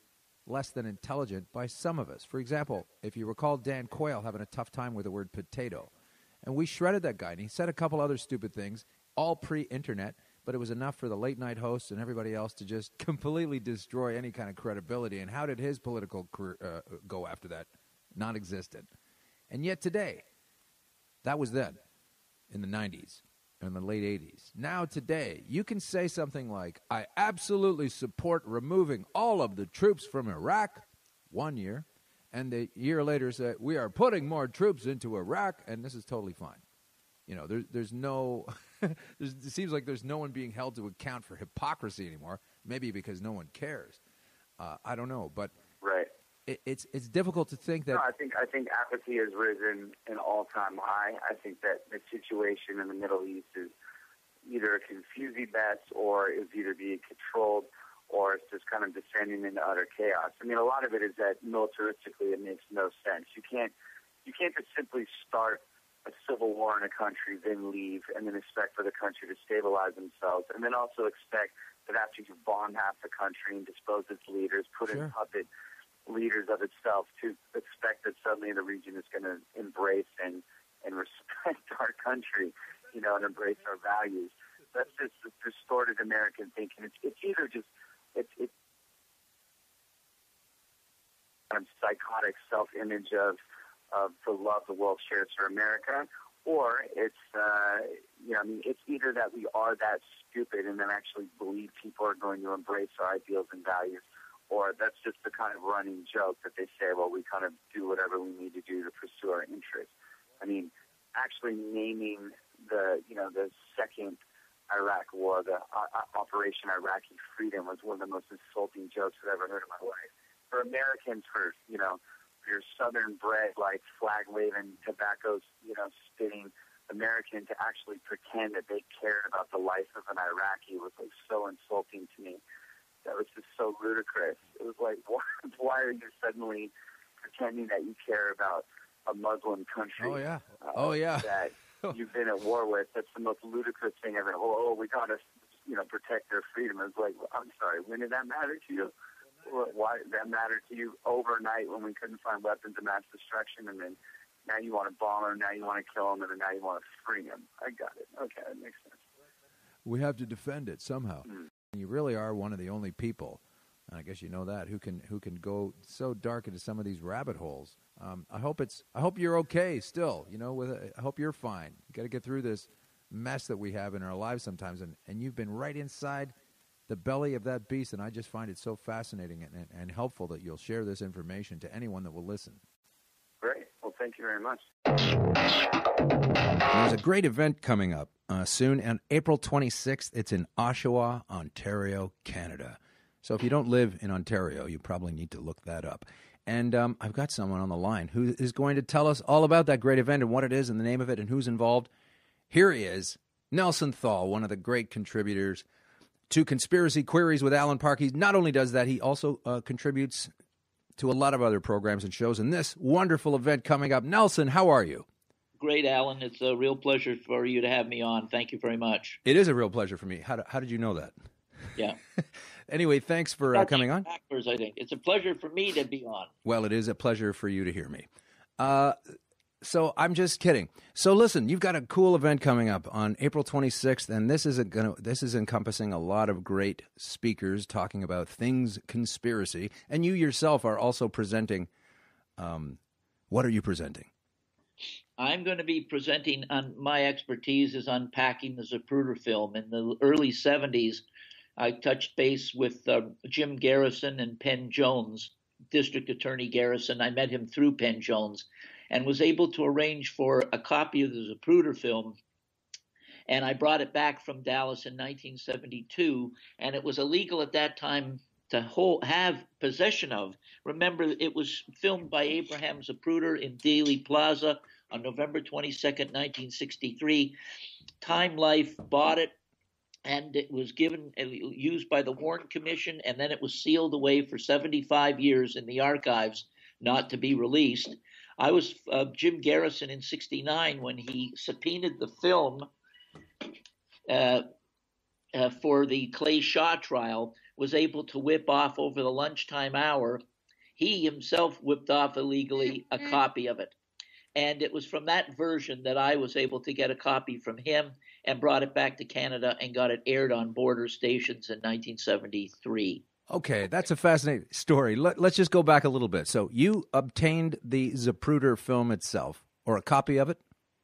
less than intelligent by some of us. For example, if you recall Dan Quayle having a tough time with the word potato. And we shredded that guy, and he said a couple other stupid things all pre internet, but it was enough for the late night hosts and everybody else to just [laughs] completely destroy any kind of credibility. And how did his political career uh, go after that? Non existent. And yet today, that was then in the 90s in the late 80s. Now, today, you can say something like, I absolutely support removing all of the troops from Iraq one year, and the year later say, we are putting more troops into Iraq, and this is totally fine. You know, there, there's no. [laughs] it seems like there's no one being held to account for hypocrisy anymore. Maybe because no one cares. Uh, I don't know, but right. It, it's it's difficult to think that. No, I think I think apathy has risen an all time high. I think that the situation in the Middle East is either a confusing mess or is either being controlled or it's just kind of descending into utter chaos. I mean, a lot of it is that militaristically it makes no sense. You can't you can't just simply start a civil war in a country, then leave, and then expect for the country to stabilize themselves, and then also expect that after you bomb half the country and dispose its leaders, put sure. in puppet leaders of itself, to expect that suddenly the region is going to embrace and and [laughs] respect our country, you know, and embrace our values. That's just distorted American thinking. It's, it's either just it's it's kind of psychotic self-image of of the love the world shares for America, or it's uh, you know I mean it's either that we are that stupid and then actually believe people are going to embrace our ideals and values, or that's just the kind of running joke that they say, well, we kind of do whatever we need to do to pursue our interests. I mean, actually naming the you know the second Iraq War, the uh, uh Operation Iraqi Freedom, was one of the most insulting jokes I've ever heard in my life. For Americans, for you know your southern bred, like flag waving, tobaccos, you know, spitting American to actually pretend that they cared about the life of an Iraqi was like so insulting to me. That was just so ludicrous. It was like, [laughs] why, why are you suddenly pretending that you care about a Muslim country? Oh yeah. Uh, oh yeah. That [laughs] you've been at war with. That's the most ludicrous thing ever. Oh, oh we gotta, you know, protect their freedom. It's like, I'm sorry. When did that matter to you? Why that mattered to you overnight when we couldn't find weapons of mass destruction, and then now you want to bomb them, now you want to kill them, and then now you want to free them. I got it. Okay, that makes sense. We have to defend it somehow. Mm. You really are one of the only people, and I guess you know that, who can who can go so dark into some of these rabbit holes. Um, I hope it's. I hope you're okay still. You know, with I hope you're fine. You got to get through this mess that we have in our lives sometimes, and and you've been right inside the belly of that beast. And I just find it so fascinating and, and helpful that you'll share this information to anyone that will listen. Great. Well, thank you very much. There's a great event coming up uh, soon on April 26th. It's in Oshawa, Ontario, Canada. So if you don't live in Ontario, you probably need to look that up. And um, I've got someone on the line who is going to tell us all about that great event and what it is and the name of it and who's involved. Here he is, Nelson Thall, one of the great contributors to Conspiracy Queries with Alan Park. He not only does that, he also uh, contributes to a lot of other programs and shows. And this wonderful event coming up. Nelson, how are you? Great, Alan. It's a real pleasure for you to have me on. Thank you very much. It is a real pleasure for me. How, do, how did you know that? Yeah. [laughs] anyway, thanks for uh, coming on. Factors, I think it's a pleasure for me to be on. Well, it is a pleasure for you to hear me. Uh, so I'm just kidding. So listen, you've got a cool event coming up on April 26th, and this is going this is encompassing a lot of great speakers talking about things conspiracy, and you yourself are also presenting. Um, what are you presenting? I'm going to be presenting on my expertise is unpacking the Zapruder film. In the early 70s, I touched base with uh, Jim Garrison and Penn Jones, District Attorney Garrison. I met him through Penn Jones and was able to arrange for a copy of the Zapruder film. And I brought it back from Dallas in 1972, and it was illegal at that time to hold, have possession of. Remember, it was filmed by Abraham Zapruder in Dealey Plaza on November 22nd, 1963. Time Life bought it, and it was given used by the Warren Commission, and then it was sealed away for 75 years in the archives, not to be released. I was uh, Jim Garrison in '69 when he subpoenaed the film uh, uh, for the Clay Shaw trial. Was able to whip off over the lunchtime hour. He himself whipped off illegally a mm-hmm. copy of it. And it was from that version that I was able to get a copy from him and brought it back to Canada and got it aired on border stations in 1973. Okay, that's a fascinating story. Let, us just go back a little bit. So you obtained the Zapruder film itself, or a copy of it?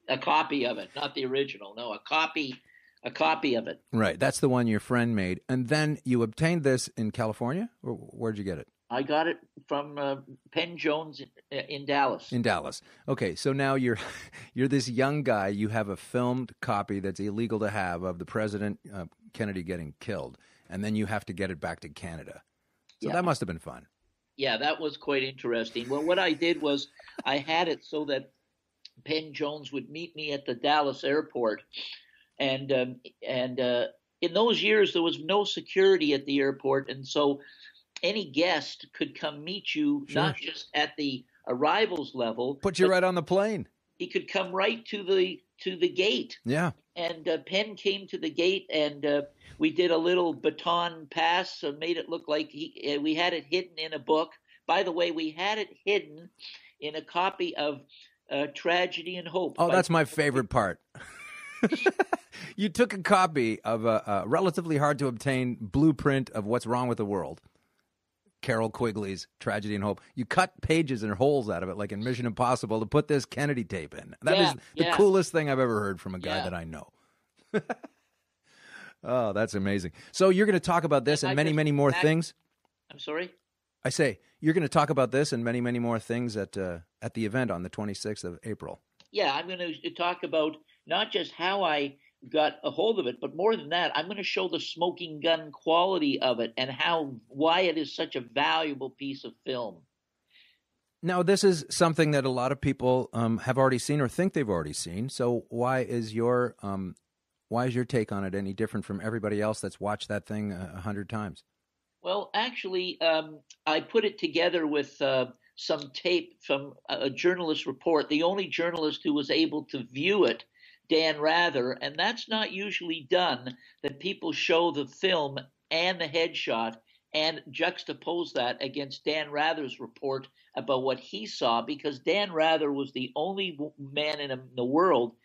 A copy of it, not the original. No, a copy, a copy of it. Right, that's the one your friend made, and then you obtained this in California, or where'd you get it? I got it from uh, Penn Jones in, in Dallas. In Dallas. Okay, so now you're [laughs] you're this young guy. You have a filmed copy that's illegal to have of the president uh, Kennedy getting killed and then you have to get it back to Canada. So yeah. that must have been fun. Yeah, that was quite interesting. Well, what I did was I had it so that Penn Jones would meet me at the Dallas airport, and um, and uh, in those years there was no security at the airport, and so any guest could come meet you sure. not just at the arrivals level. Put you right on the plane. He could come right to the to the gate. Yeah. And uh, Penn came to the gate, and uh, we did a little baton pass, so made it look like he. Uh, we had it hidden in a book. By the way, we had it hidden in a copy of uh, Tragedy and Hope. Oh, that's my favorite part. [laughs] you took a copy of a, a, relatively hard to obtain blueprint of what's wrong with the world. Carroll Quigley's Tragedy and Hope. You cut pages and holes out of it, like in Mission Impossible, to put this Kennedy tape in. That yeah, is the yeah. coolest thing I've ever heard from a guy Yeah. that I know. [laughs] oh, that's amazing. So you're going to talk about this And many, just- many more I- things. I'm sorry. I say you're going to talk about this and many, many more things at uh, at the event on the 26th of April. Yeah, I'm going to talk about not just how I got a hold of it, but more than that, I'm going to show the smoking gun quality of it and how why it is such a valuable piece of film. Now, this is something that a lot of people um, have already seen or think they've already seen. So, why is your um, why is your take on it any different from everybody else that's watched that thing a hundred times? Well, actually, um, I put it together with uh, some tape from a a journalist report. The only journalist who was able to view it, Dan Rather, and that's not usually done. That people show the film and the headshot and juxtapose that against Dan Rather's report about what he saw, because Dan Rather was the only man in the world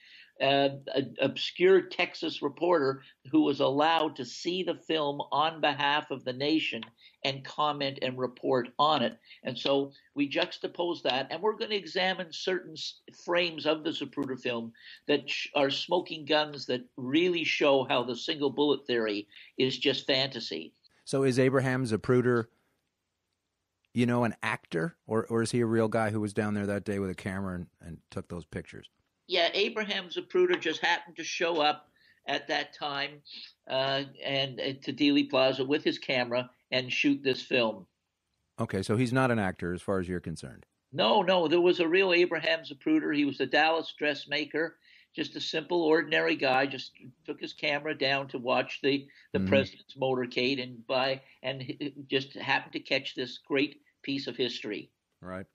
uh, an obscure Texas reporter who was allowed to see the film on behalf of the nation and comment and report on it. And so we juxtapose that, and we're going to examine certain s- frames of the Zapruder film that sh- are smoking guns that really show how the single bullet theory is just fantasy. So, is Abraham Zapruder, you know, an actor, or or is he a real guy who was down there that day with a camera and, and took those pictures? yeah, Abraham Zapruder just happened to show up at that time uh, and uh, to Dealey Plaza with his camera and shoot this film. Okay, so he's not an actor as far as you're concerned. No, no, there was a real Abraham Zapruder. He was a Dallas dressmaker, just a simple, ordinary guy. Just took his camera down to watch the the Mhm. president's motorcade and by and just happened to catch this great piece of history. Right.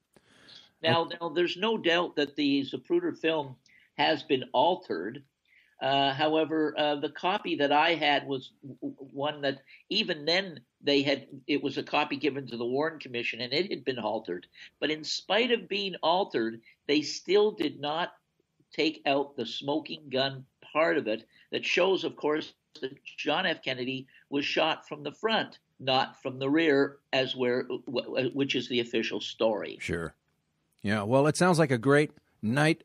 Now, now there's no doubt that the Zapruder film has been altered. Uh, however, uh, the copy that I had was one that even then they had it was a copy given to the Warren Commission and it had been altered. But in spite of being altered, they still did not take out the smoking gun part of it that shows, of course, that John F. Kennedy was shot from the front, not from the rear, as where which is the official story. Sure. Yeah. Well, it sounds like a great night,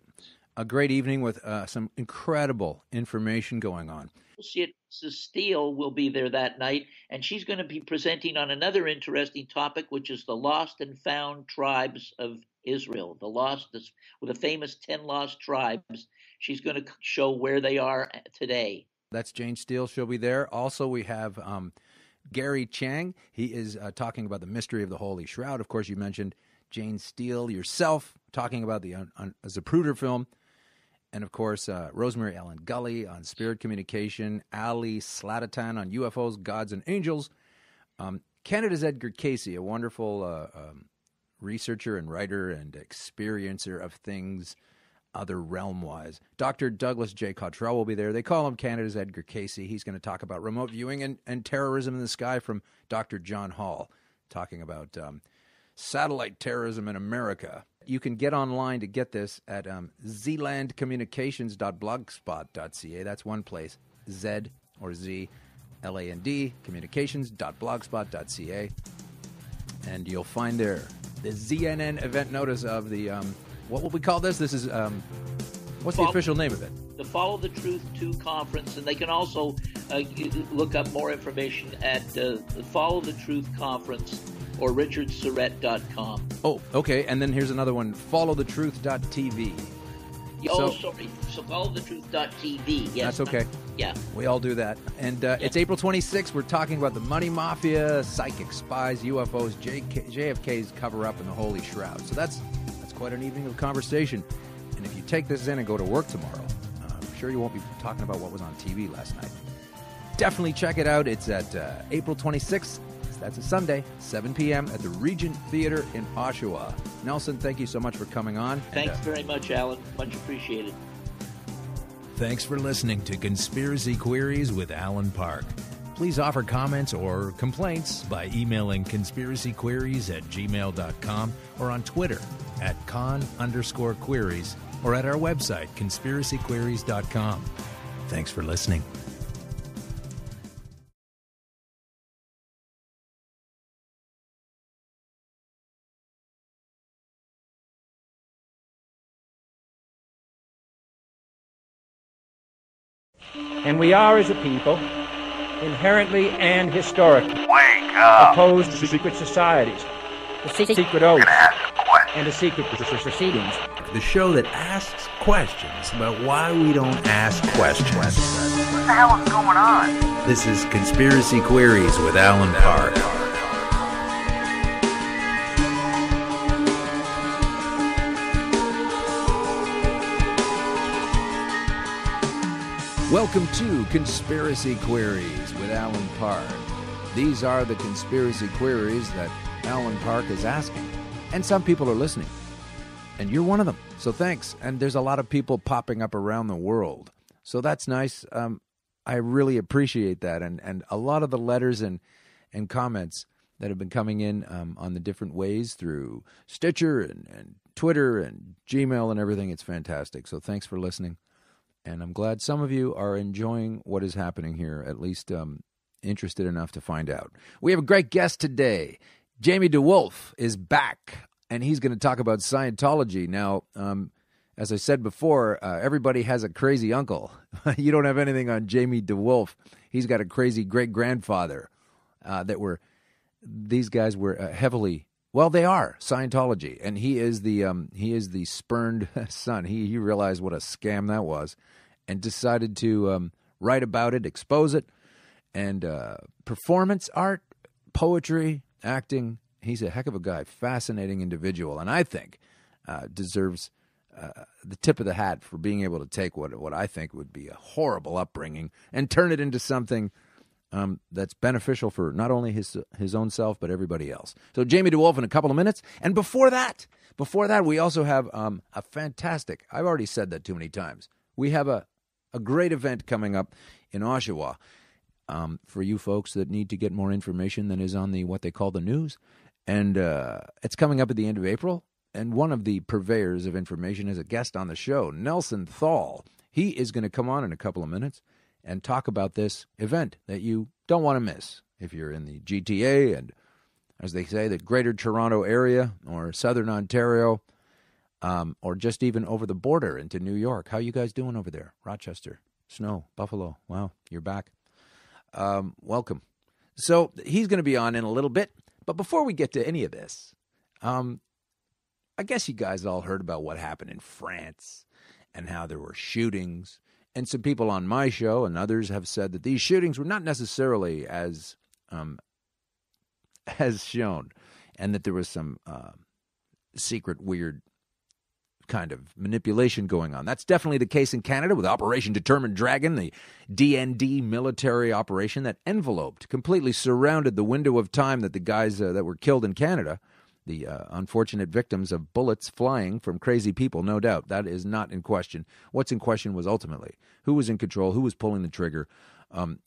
a great evening with uh, some incredible information going on. Associate Mrs. Steele will be there that night, and she's going to be presenting on another interesting topic, which is the lost and found tribes of Israel. The lost, the famous ten lost tribes. She's going to show where they are today. That's Jane Steele. She'll be there. Also, we have um, Gary Chang. He is uh, talking about the mystery of the Holy Shroud. Of course, you mentioned Jane Steele yourself talking about the un- Zapruder film. And of course, uh, Rosemary Ellen Guiley on Spirit Communication, Ali Slatatan on UFOs, Gods, and Angels. Um, Canada's Edgar Cayce, a wonderful uh, um, researcher and writer and experiencer of things other realm wise. Dr. Douglas J. Cottrell will be there. They call him Canada's Edgar Cayce. He's going to talk about remote viewing and, and terrorism in the sky from Dr. John Hall, talking about um, satellite terrorism in America. You can get online to get this at um, zlandcommunications.blogspot.ca. That's one place. Z or Z, L A N D, communications.blogspot.ca. And you'll find there the ZNN event notice of the, um, what will we call this? This is, um, what's the official name of it? The Follow the Truth 2 conference, and they can also uh, look up more information at uh, the Follow the Truth conference or richardsyrett.com. Oh, okay. And then here's another one followthetruth.tv. Oh, So- sorry. So followthetruth.tv. Yes. That's okay. Yeah. We all do that. And uh, it's April 26th. We're talking about the money mafia, psychic spies, UFOs, JK, JFK's cover up, and the Holy Shroud. So that's that's quite an evening of conversation. And if you take this in and go to work tomorrow, uh, I'm sure you won't be talking about what was on TV last night. Definitely check it out. It's at uh, April 26th. It's That's a Sunday, 7 p.m. at the Regent Theater in Oshawa. Nelson, thank you so much for coming on. Thanks and, uh, very much, Alan. Much appreciated. Thanks for listening to Conspiracy Queries with Alan Park. Please offer comments or complaints by emailing conspiracyqueries at gmail.com or on Twitter at con underscore queries or at our website, conspiracyqueries.com. Thanks for listening. And we are, as a people, inherently and historically Wake up. opposed to secret societies, the secret oath, and the secret proceedings. The show that asks questions about why we don't ask questions. What the hell is going on? This is Conspiracy Queries with Alan Park. Welcome to Conspiracy Queries with Alan Park. These are the conspiracy queries that Alan Park is asking, and some people are listening. And you're one of them. So thanks. And there's a lot of people popping up around the world. So that's nice. Um, I really appreciate that. And, and a lot of the letters and, and comments that have been coming in um, on the different ways through Stitcher and, and Twitter and Gmail and everything, it's fantastic. So thanks for listening and I'm glad some of you are enjoying what is happening here, at least um, interested enough to find out. We have a great guest today. Jamie DeWolf is back, and he's going to talk about Scientology. Now, um, as I said before, uh, everybody has a crazy uncle. [laughs] you don't have anything on Jamie DeWolf. He's got a crazy great grandfather uh, that were, these guys were uh, heavily well, they are Scientology, and he is the um, he is the spurned [laughs] son. He he realized what a scam that was, and decided to um, write about it, expose it, and uh, performance art, poetry, acting. He's a heck of a guy, fascinating individual, and I think uh, deserves uh, the tip of the hat for being able to take what what I think would be a horrible upbringing and turn it into something um, that's beneficial for not only his his own self but everybody else. So Jamie DeWolf in a couple of minutes, and before that, before that, we also have um, a fantastic. I've already said that too many times. We have a a great event coming up in Oshawa. Um, for you folks that need to get more information than is on the what they call the news, and uh, it's coming up at the end of April. And one of the purveyors of information is a guest on the show, Nelson Thall. He is going to come on in a couple of minutes and talk about this event that you don't want to miss if you're in the GTA and, as they say, the Greater Toronto Area or Southern Ontario, um, or just even over the border into New York. How you guys doing over there? Rochester, Snow, Buffalo. Wow, you're back. Um, welcome. So he's going to be on in a little bit, but before we get to any of this, um, I guess you guys all heard about what happened in France and how there were shootings and some people on my show and others have said that these shootings were not necessarily as um, as shown, and that there was some uh, secret, weird kind of manipulation going on. That's definitely the case in Canada with Operation Determined Dragon, the DND military operation that enveloped, completely surrounded the window of time that the guys uh, that were killed in Canada the uh, unfortunate victims of bullets flying from crazy people, no doubt. That is not in question. What's in question was ultimately who was in control, who was pulling the trigger. Um,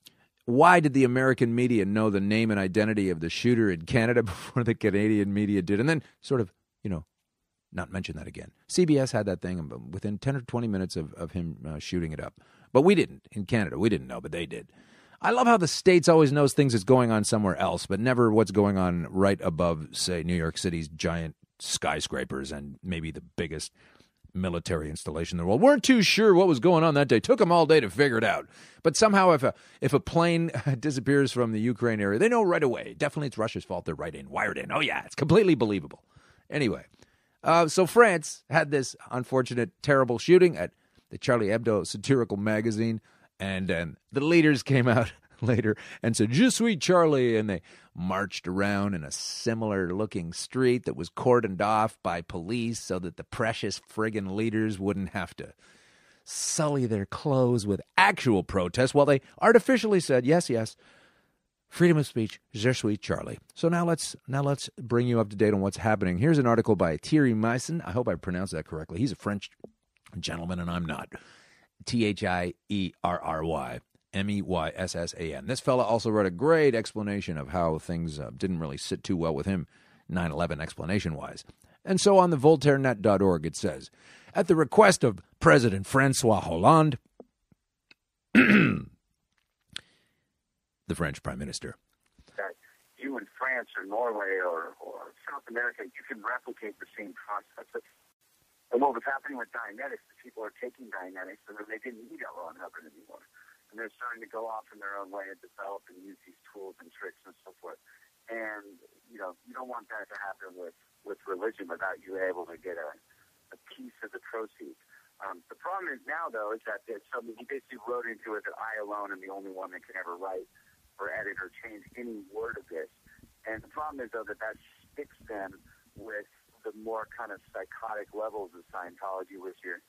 why did the American media know the name and identity of the shooter in Canada [laughs] before the Canadian media did? And then sort of, you know, not mention that again. CBS had that thing within 10 or 20 minutes of, of him uh, shooting it up. But we didn't in Canada. We didn't know, but they did. I love how the states always knows things is going on somewhere else, but never what's going on right above, say, New York City's giant skyscrapers and maybe the biggest military installation in the world. We weren't too sure what was going on that day. Took them all day to figure it out. But somehow, if a if a plane [laughs] disappears from the Ukraine area, they know right away. Definitely, it's Russia's fault. They're right in, wired in. Oh yeah, it's completely believable. Anyway, uh, so France had this unfortunate, terrible shooting at the Charlie Hebdo satirical magazine and and the leaders came out [laughs] later and said, Je suis Charlie. And they marched around in a similar looking street that was cordoned off by police so that the precious friggin' leaders wouldn't have to sully their clothes with actual protest while they artificially said, Yes, yes, Freedom of speech, je suis Charlie. So now let's now let's bring you up to date on what's happening. Here's an article by Thierry Meyssan. I hope I pronounced that correctly. He's a French gentleman, and I'm not. T H I E R R Y M E Y S S A N. This fella also wrote a great explanation of how things uh, didn't really sit too well with him, 9 11 explanation wise. And so on the VoltaireNet.org, it says, at the request of President Francois Hollande, [clears throat] the French Prime Minister. That you in France or Norway or, or South America, you can replicate the same process. And what was happening with Dianetics, the people are taking Dianetics and they didn't need L. Ron Hubbard anymore. And they're starting to go off in their own way and develop and use these tools and tricks and so forth. And, you know, you don't want that to happen with, with religion without you able to get a, a piece of the proceeds. Um, the problem is now, though, is that there's some, he basically wrote into it that I alone am the only one that can ever write or edit or change any word of this. And the problem is, though, that that sticks them with the more kind of psychotic levels of Scientology with your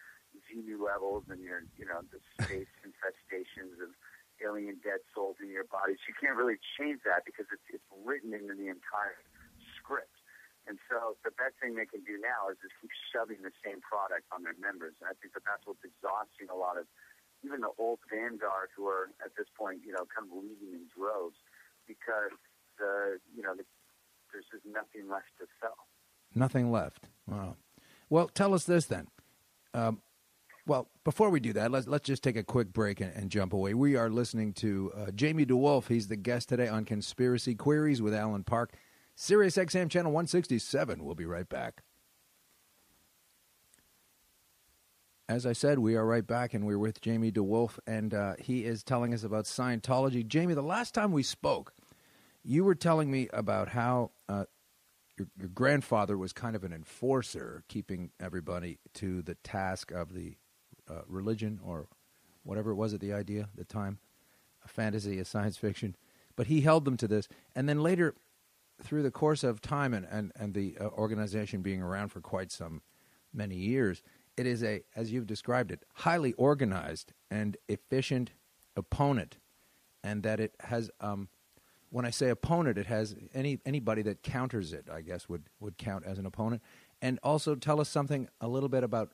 Xenu levels and your, you know, the [laughs] space infestations of alien dead souls in your bodies. You can't really change that because it's, it's written into the entire script. And so the best thing they can do now is just keep shoving the same product on their members. And I think that that's what's exhausting a lot of even the old vanguard who are at this point, you know, kind of leaving in droves because the, you know, the, there's just nothing left to sell. Nothing left. Wow. Well, tell us this then. Um, well, before we do that, let's let's just take a quick break and, and jump away. We are listening to uh, Jamie DeWolf. He's the guest today on Conspiracy Queries with Alan Park, Sirius XM channel 167. We'll be right back. As I said, we are right back, and we're with Jamie DeWolf, and uh, he is telling us about Scientology. Jamie, the last time we spoke, you were telling me about how uh, your, your grandfather was kind of an enforcer, keeping everybody to the task of the uh, religion or whatever it was at the idea, the time, a fantasy, a science fiction. But he held them to this. And then later, through the course of time and, and, and the uh, organization being around for quite some many years, it is a, as you've described it, highly organized and efficient opponent, and that it has um, when I say opponent, it has any anybody that counters it, I guess, would, would count as an opponent. And also tell us something a little bit about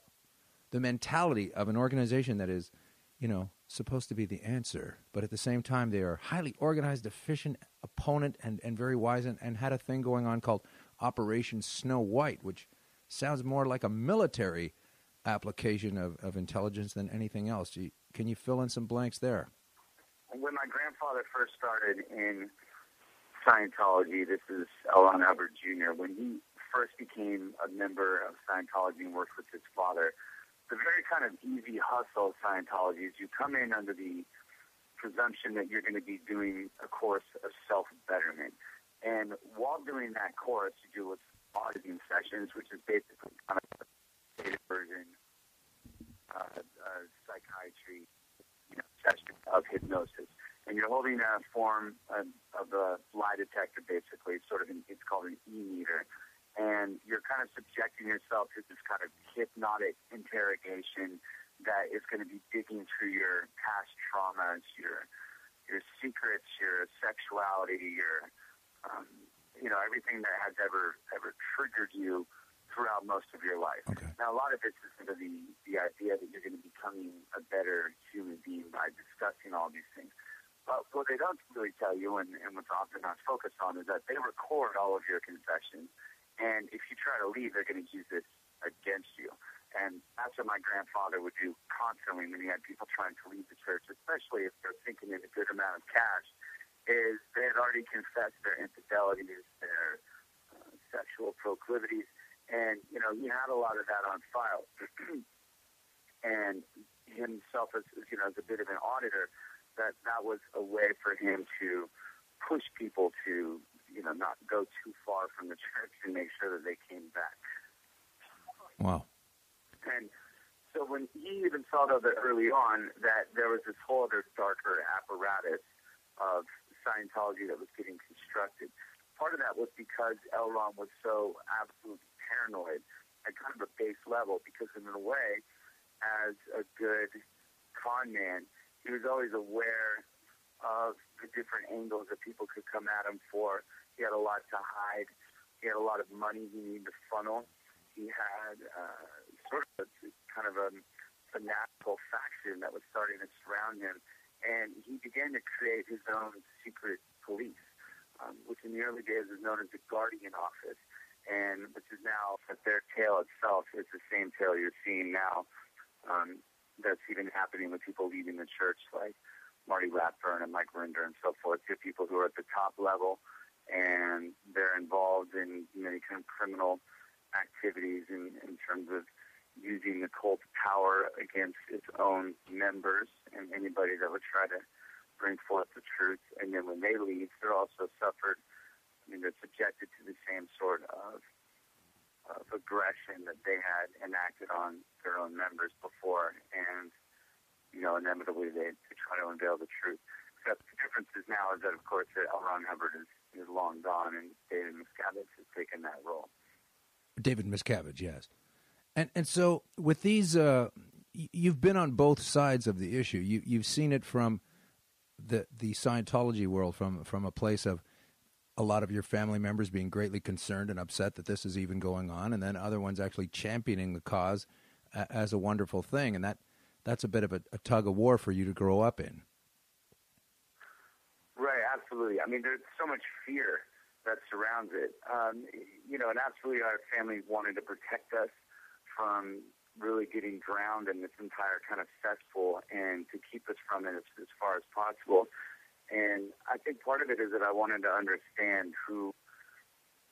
the mentality of an organization that is, you know, supposed to be the answer, but at the same time they are highly organized, efficient opponent and, and very wise and, and had a thing going on called Operation Snow White, which sounds more like a military application of, of intelligence than anything else. You, can you fill in some blanks there? When my grandfather first started in Scientology. This is L. Hubbard Jr. When he first became a member of Scientology and worked with his father, the very kind of easy hustle of Scientology is you come in under the presumption that you're going to be doing a course of self betterment. And while doing that course, you do what's auditing sessions, which is basically kind of a data version uh, uh, psychiatry you know, session of hypnosis and you're holding a form of, of a lie detector, basically. It's sort of an, it's called an e-meter, and you're kind of subjecting yourself to this kind of hypnotic interrogation that is going to be digging through your past traumas, your your secrets, your sexuality, your um, you know everything that has ever ever triggered you throughout most of your life. Okay. Now, a lot of this is sort of the the idea that you're going to be becoming a better human being by discussing all these things. But what they don't really tell you, and, and what's often not focused on, is that they record all of your confessions. And if you try to leave, they're going to use this against you. And that's what my grandfather would do constantly when he had people trying to leave the church, especially if they're thinking in a good amount of cash, is they had already confessed their infidelities, their uh, sexual proclivities, and, you know, he had a lot of that on file. [clears throat] and himself as, you know, as a bit of an auditor, that that was a way for him to push people to, you know, not go too far from the church and make sure that they came back. Wow. And so when he even saw though that early on that there was this whole other darker apparatus of Scientology that was getting constructed. Part of that was because L. Ron was so absolutely paranoid at kind of a base level because in a way, as a good con man, he was always aware of the different angles that people could come at him for. He had a lot to hide. He had a lot of money he needed to funnel. He had uh, sort of a, kind of a fanatical faction that was starting to surround him, and he began to create his own secret police, um, which in the early days was known as the Guardian Office, and which is now their tale itself is the same tale you're seeing now. Um, that's even happening with people leaving the church, like Marty Rathbun and Mike Rinder and so forth. They're people who are at the top level and they're involved in many kind of criminal activities in, in terms of using the cult power against its own members and anybody that would try to bring forth the truth. And then when they leave, they're also suffered. I mean, they're subjected to the same sort of of aggression that they had enacted on their own members you know, inevitably they, they try to unveil the truth. Except the difference is now is that, of course, that L. Ron Hubbard is is long gone, and David Miscavige has taken that role. David Miscavige, yes. And and so with these, uh, you've been on both sides of the issue. You you've seen it from the the Scientology world, from from a place of a lot of your family members being greatly concerned and upset that this is even going on, and then other ones actually championing the cause as a wonderful thing, and that that's a bit of a, a tug of war for you to grow up in. Right, absolutely. I mean, there's so much fear that surrounds it. Um, you know, and absolutely our family wanted to protect us from really getting drowned in this entire kind of cesspool and to keep us from it as, as far as possible. And I think part of it is that I wanted to understand who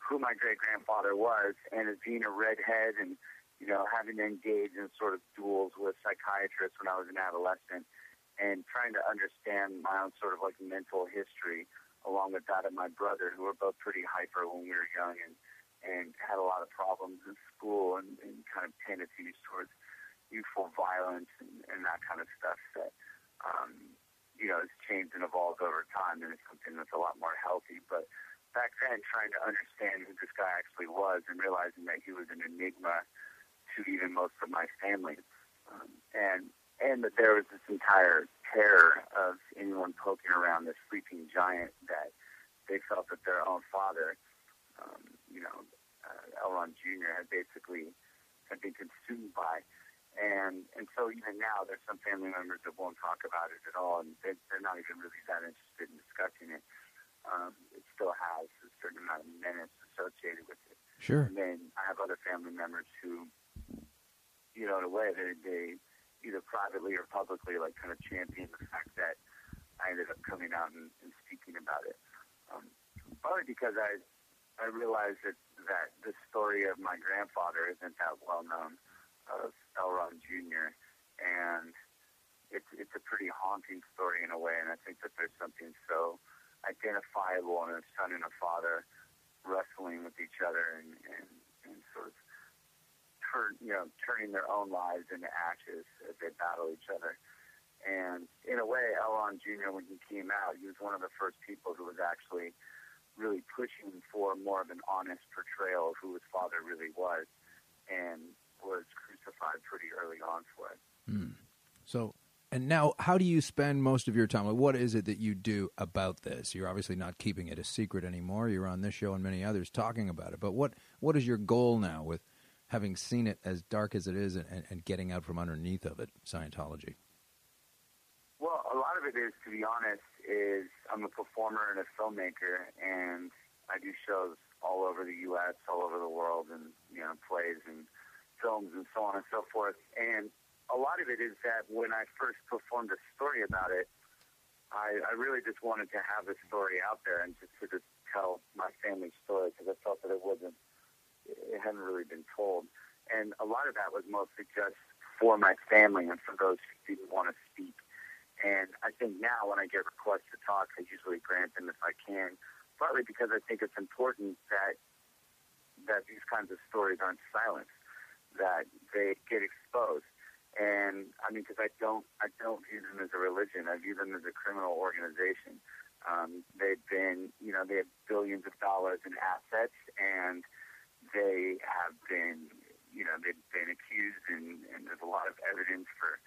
who my great grandfather was, and as being a redhead and you know having to engage in sort of duels with psychiatrists when I was an adolescent, and trying to understand my own sort of like mental history along with that of my brother, who were both pretty hyper when we were young and and had a lot of problems in school and, and kind of tendencies towards youthful violence and, and that kind of stuff that um, you know has changed and evolved over time and it's something that's a lot more healthy. But back then, trying to understand who this guy actually was and realizing that he was an enigma to even most of my family, um, and and that there was this entire terror of anyone poking around this sleeping giant that they felt that their own father, um, you know, uh, L. Jr. had basically had been consumed by. And and so even now, there's some family members that won't talk about it at all, and they, they're not even really that interested in discussing it. Um, it still has a certain amount of menace associated with it. Sure. And then I have other family members who, you know, in a way, they they either privately or publicly, like kind of champion the fact that I ended up coming out and, and speaking about it. Um, partly because I I realized that that the story of my grandfather isn't that well known of L. Ron Jr. and it's it's a pretty haunting story in a way, and I think that there's something so identifiable in a son and a father wrestling with each other and, and, and sort of turn, you know, turning their own lives into ashes as they battle each other. And in a way, L. Ron Jr., when he came out, he was one of the first people who was actually really pushing for more of an honest portrayal of who his father really was and was crucified pretty early on for it. Hmm. So, and now, how do you spend most of your time? What is it that you do about this? You're obviously not keeping it a secret anymore. You're on this show and many others talking about it. But what what is your goal now with having seen it as dark as it is and, and getting out from underneath of it, Scientology? Well, a lot of it is, to be honest, is I'm a performer and a filmmaker, and I do shows all over the U.S., all over the world, and you know, plays and films and so on and so forth. And a lot of it is that when I first performed a story about it, I, I really just wanted to have the story out there and just to just tell my family story because I felt that it wasn't it hadn't really been told. And a lot of that was mostly just for my family and for those who didn't want to speak. And I think now when I get requests to talk, I usually grant them if I can, partly because I think it's important that that these kinds of stories aren't silenced, that they get exposed. And I mean, because I don't, I don't view them as a religion. I view them as a criminal organization. Um, they've been, you know, they have billions of dollars in assets, and they have been, you know, they've been accused, and, and there's a lot of evidence for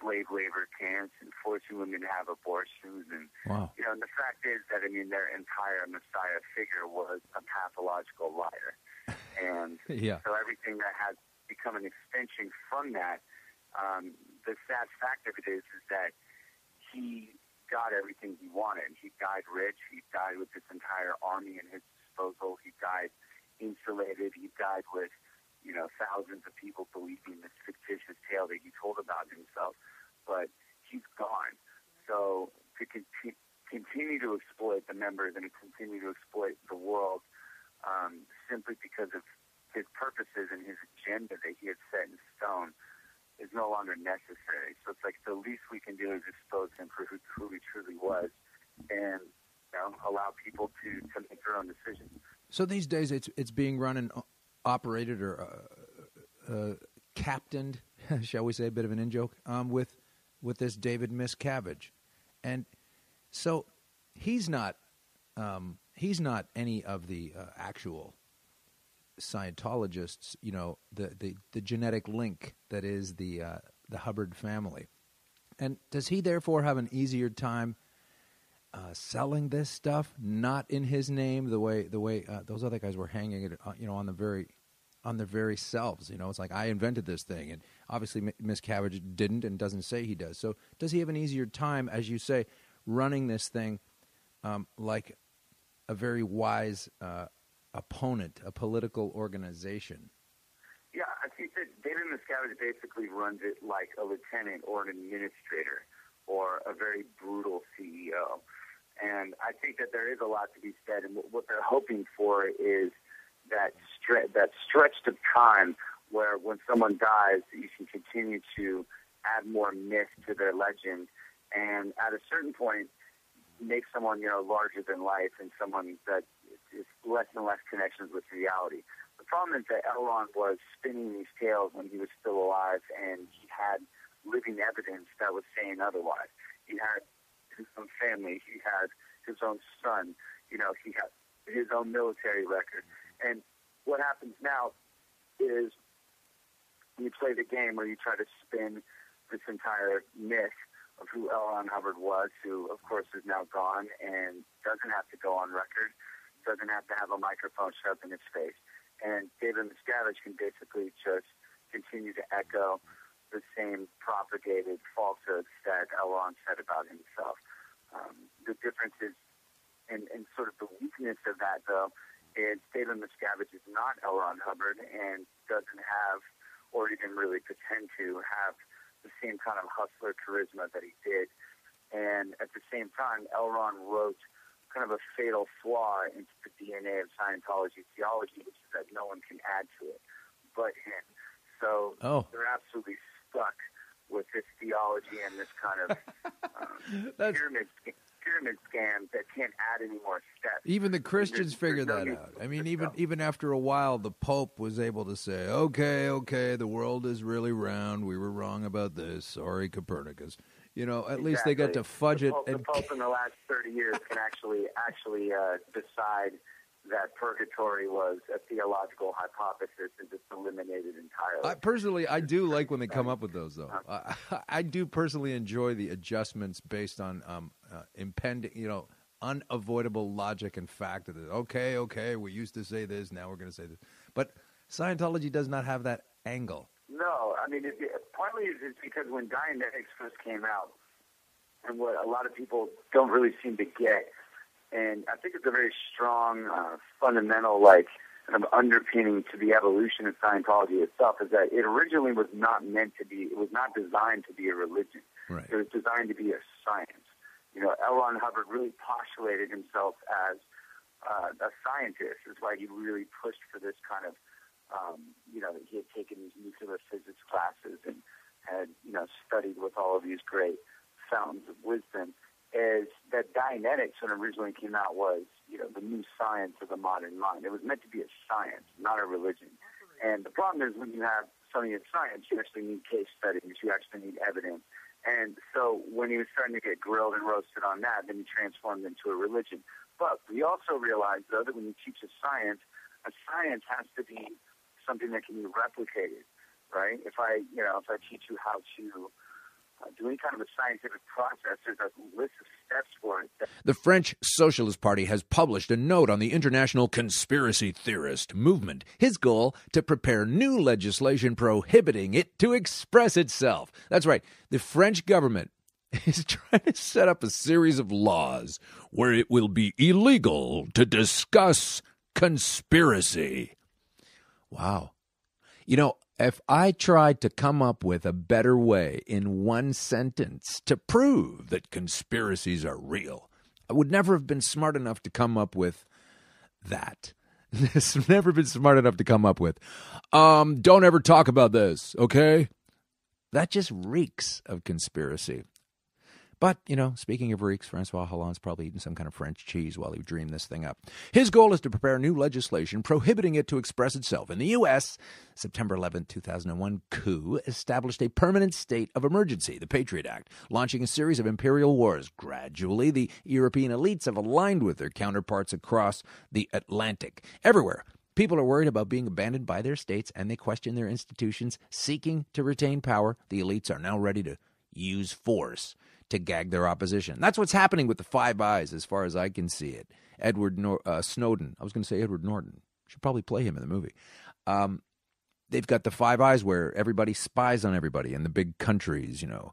slave labor camps and forcing women to have abortions. And, Wow. you know, and the fact is that, I mean, their entire Messiah figure was a pathological liar. [laughs] And Yeah. so everything that has become an extension from that, um, the sad fact of it is, is that he got everything he wanted. He died rich. He died with this entire army at his disposal. He died insulated. He died with, you know, thousands of people believing this fictitious tale that he told about himself. But he's gone. So to conti- continue to exploit the members and to continue to exploit the world um, simply because of his purposes and his agenda that he had set in stone is no longer necessary. So it's like the least we can do is expose him for who, who he truly was and you know, allow people to, to make their own decisions. So these days, it's it's being run and operated or uh, uh, captained, [laughs] shall we say, a bit of an in joke, um, with with this David Miscavige, and so he's not um, he's not any of the uh, actual Scientologists, you know, the, the, the genetic link that is the uh, the Hubbard family, and does he therefore have an easier time? Uh, selling this stuff not in his name the way the way uh, those other guys were hanging it uh, you know on the very on their very selves you know? It's like I invented this thing and obviously Miscavige didn't and doesn't say he does. So does he have an easier time as you say running this thing um, like a very wise uh, opponent a political organization? Yeah, I think that David Miscavige basically runs it like a lieutenant or an administrator or a very brutal CEO. And I think that there is a lot to be said, and what- what they're hoping for is that stre- that stretch of time where when someone dies, you can continue to add more myth to their legend, and at a certain point, make someone you know larger than life and someone that is less and less connections with reality. The problem is that L. Ron was spinning these tales when he was still alive, and he had living evidence that was saying otherwise. He had his own family, he had his own son, you know, he had his own military record. And what happens now is you play the game where you try to spin this entire myth of who L. Ron Hubbard was, who, of course, is now gone and doesn't have to go on record, doesn't have to have a microphone shoved in his face. And David Miscavige can basically just continue to echo the same propagated falsehoods that L. Ron said about himself. Um, the difference is, and, and sort of the weakness of that, though, is David Miscavige is not L. Ron Hubbard and doesn't have, or even really pretend to have, the same kind of hustler charisma that he did. And at the same time, L. Ron wrote kind of a fatal flaw into the DNA of Scientology theology, which is that no one can add to it but him. So Oh. they're absolutely stuck with this theology and this kind of [laughs] um, pyramid pyramid scam that can't add any more steps. Even the Christians figured there's no that out. I mean, even stuff. even after a while, the Pope was able to say, "Okay, okay, the world is really round. We were wrong about this. Sorry, Copernicus." You know, at least they got to fudge the it Pope, and the Pope in the last 30 years can actually actually uh, decide that purgatory was a theological hypothesis and just eliminated entirely. I, personally, I do like when they come up with those, though. I, [laughs] I do personally enjoy the adjustments based on um, uh, impending, you know, unavoidable logic and fact of it. Okay, okay, we used to say this, now we're going to say this. But Scientology does not have that angle. No, I mean, it, it, partly it's because when Dianetics first came out, and what a lot of people don't really seem to get, and I think it's a very strong, uh, fundamental, like, kind of underpinning to the evolution of Scientology itself, is that it originally was not meant to be, it was not designed to be a religion. Right. It was designed to be a science. You know, L. Ron Hubbard really postulated himself as uh, a scientist. Is why he really pushed for this kind of, um, you know, he had taken these nuclear physics classes and had, you know, studied with all of these great fountains of wisdom. Is that Dianetics, when it originally came out, was, you know, the new science of the modern mind. It was meant to be a science, not a religion. And the problem is when you have something in science, you actually need case studies, you actually need evidence. And so when he was starting to get grilled and roasted on that, then he transformed into a religion. But we also realized, though, that when you teach a science, a science has to be something that can be replicated, right? If I, you know, if I teach you how to Uh, doing kind of a scientific process. There's a list of steps for it. The French Socialist Party has published a note on the international conspiracy theorist movement. His goal to prepare new legislation prohibiting it to express itself. That's right. The French government [laughs] is trying to set up a series of laws where it will be illegal to discuss conspiracy. Wow. You know, if I tried to come up with a better way in one sentence to prove that conspiracies are real, I would never have been smart enough to come up with that. [laughs] Never been smart enough to come up with. Um, don't ever talk about this, okay? That just reeks of conspiracy. But, you know, speaking of reeks, Francois Hollande's probably eating some kind of French cheese while he dreamed this thing up. His goal is to prepare new legislation prohibiting it to express itself. In the U.S., September 11, 2001 coup established a permanent state of emergency, the Patriot Act, launching a series of imperial wars. Gradually, the European elites have aligned with their counterparts across the Atlantic. Everywhere, People are worried about being abandoned by their states and they question their institutions. Seeking to retain power, the elites are now ready to use force to gag their opposition. That's what's happening with the Five Eyes, as far as I can see it. Edward Nor- uh, Snowden. I was going to say Edward Norton. Should probably play him in the movie. Um, they've got the Five Eyes where everybody spies on everybody in the big countries, you know.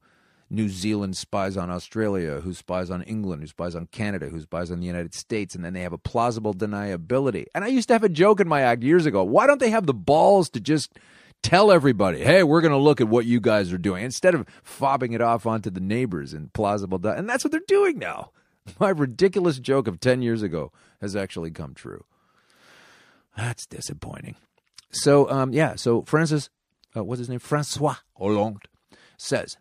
New Zealand spies on Australia, who spies on England, who spies on Canada, who spies on the United States, and then they have a plausible deniability. And I used to have a joke in my act years ago. Why don't they have the balls to just tell everybody, hey, we're going to look at what you guys are doing instead of fobbing it off onto the neighbors and plausible. and that's what they're doing now. [laughs] My ridiculous joke of 10 years ago has actually come true. That's disappointing. So, um, yeah, so Francis, uh, what's his name? Francois Hollande says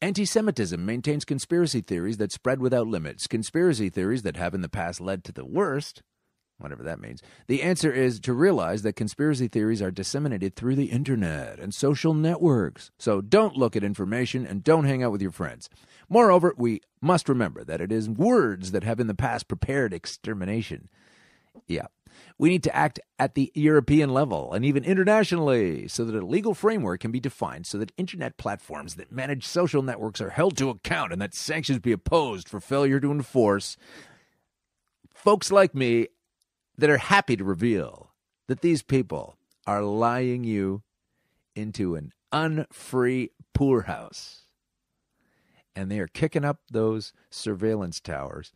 Anti Semitism maintains conspiracy theories that spread without limits, conspiracy theories that have in the past led to the worst, whatever that means. The answer is to realize that conspiracy theories are disseminated through the internet and social networks. So don't look at information and don't hang out with your friends. Moreover, we must remember that it is words that have in the past prepared extermination. Yeah. We need to act at the European level and even internationally so that a legal framework can be defined so that internet platforms that manage social networks are held to account and that sanctions be opposed for failure to enforce. Folks like me that are happy to reveal that these people are lying you into an unfree poorhouse. And they are kicking up those surveillance towers.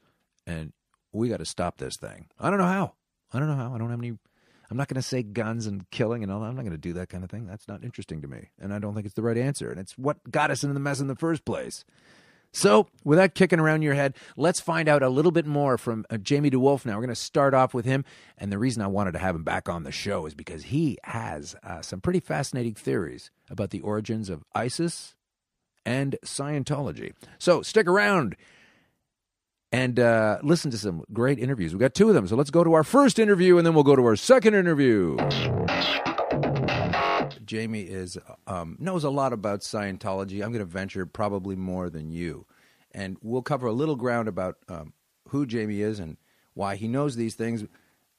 And we got to stop this thing. I don't know how. I don't know how. I don't have any. I'm not going to say guns and killing and all that. I'm not going to do that kind of thing. That's not interesting to me. And I don't think it's the right answer. And it's what got us into the mess in the first place. So, with that kicking around your head, let's find out a little bit more from uh, Jamie DeWolf now. We're going to start off with him. And the reason I wanted to have him back on the show is because he has uh, some pretty fascinating theories about the origins of ISIS and Scientology. So, stick around and uh, listen to some great interviews. We've got two of them. So, let's go to our first interview and then we'll go to our second interview. Jamie is um, knows a lot about Scientology. I'm going to venture probably more than you, and we'll cover a little ground about um, who Jamie is and why he knows these things.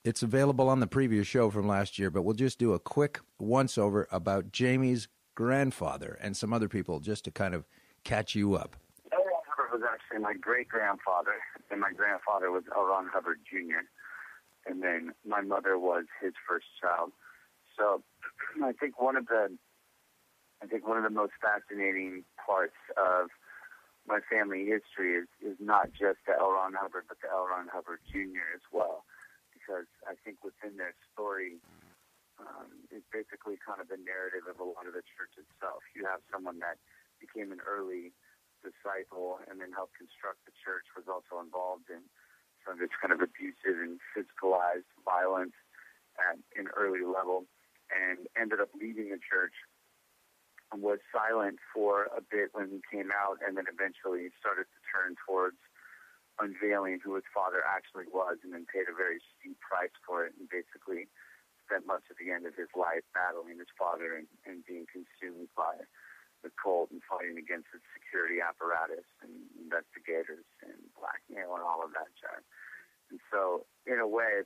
It's available on the previous show from last year, but we'll just do a quick once over about Jamie's grandfather and some other people just to kind of catch you up. L. Ron Hubbard was actually my great grandfather, and my grandfather was L. Ron Hubbard Jr., and then my mother was his first child. So I think one of the I think one of the most fascinating parts of my family history is, is not just the L. Ron Hubbard, but the L. Ron Hubbard Jr. as well. Because I think within their story um, is basically kind of the narrative of a lot of the church itself. You have someone that became an early disciple and then helped construct the church, was also involved in some of its kind of abusive and physicalized violence at an early level and ended up leaving the church and was silent for a bit when he came out and then eventually started to turn towards unveiling who his father actually was and then paid a very steep price for it and basically spent much of the end of his life battling his father and, and being consumed by the cult and fighting against its security apparatus and investigators and blackmail and all of that jazz. And so, in a way,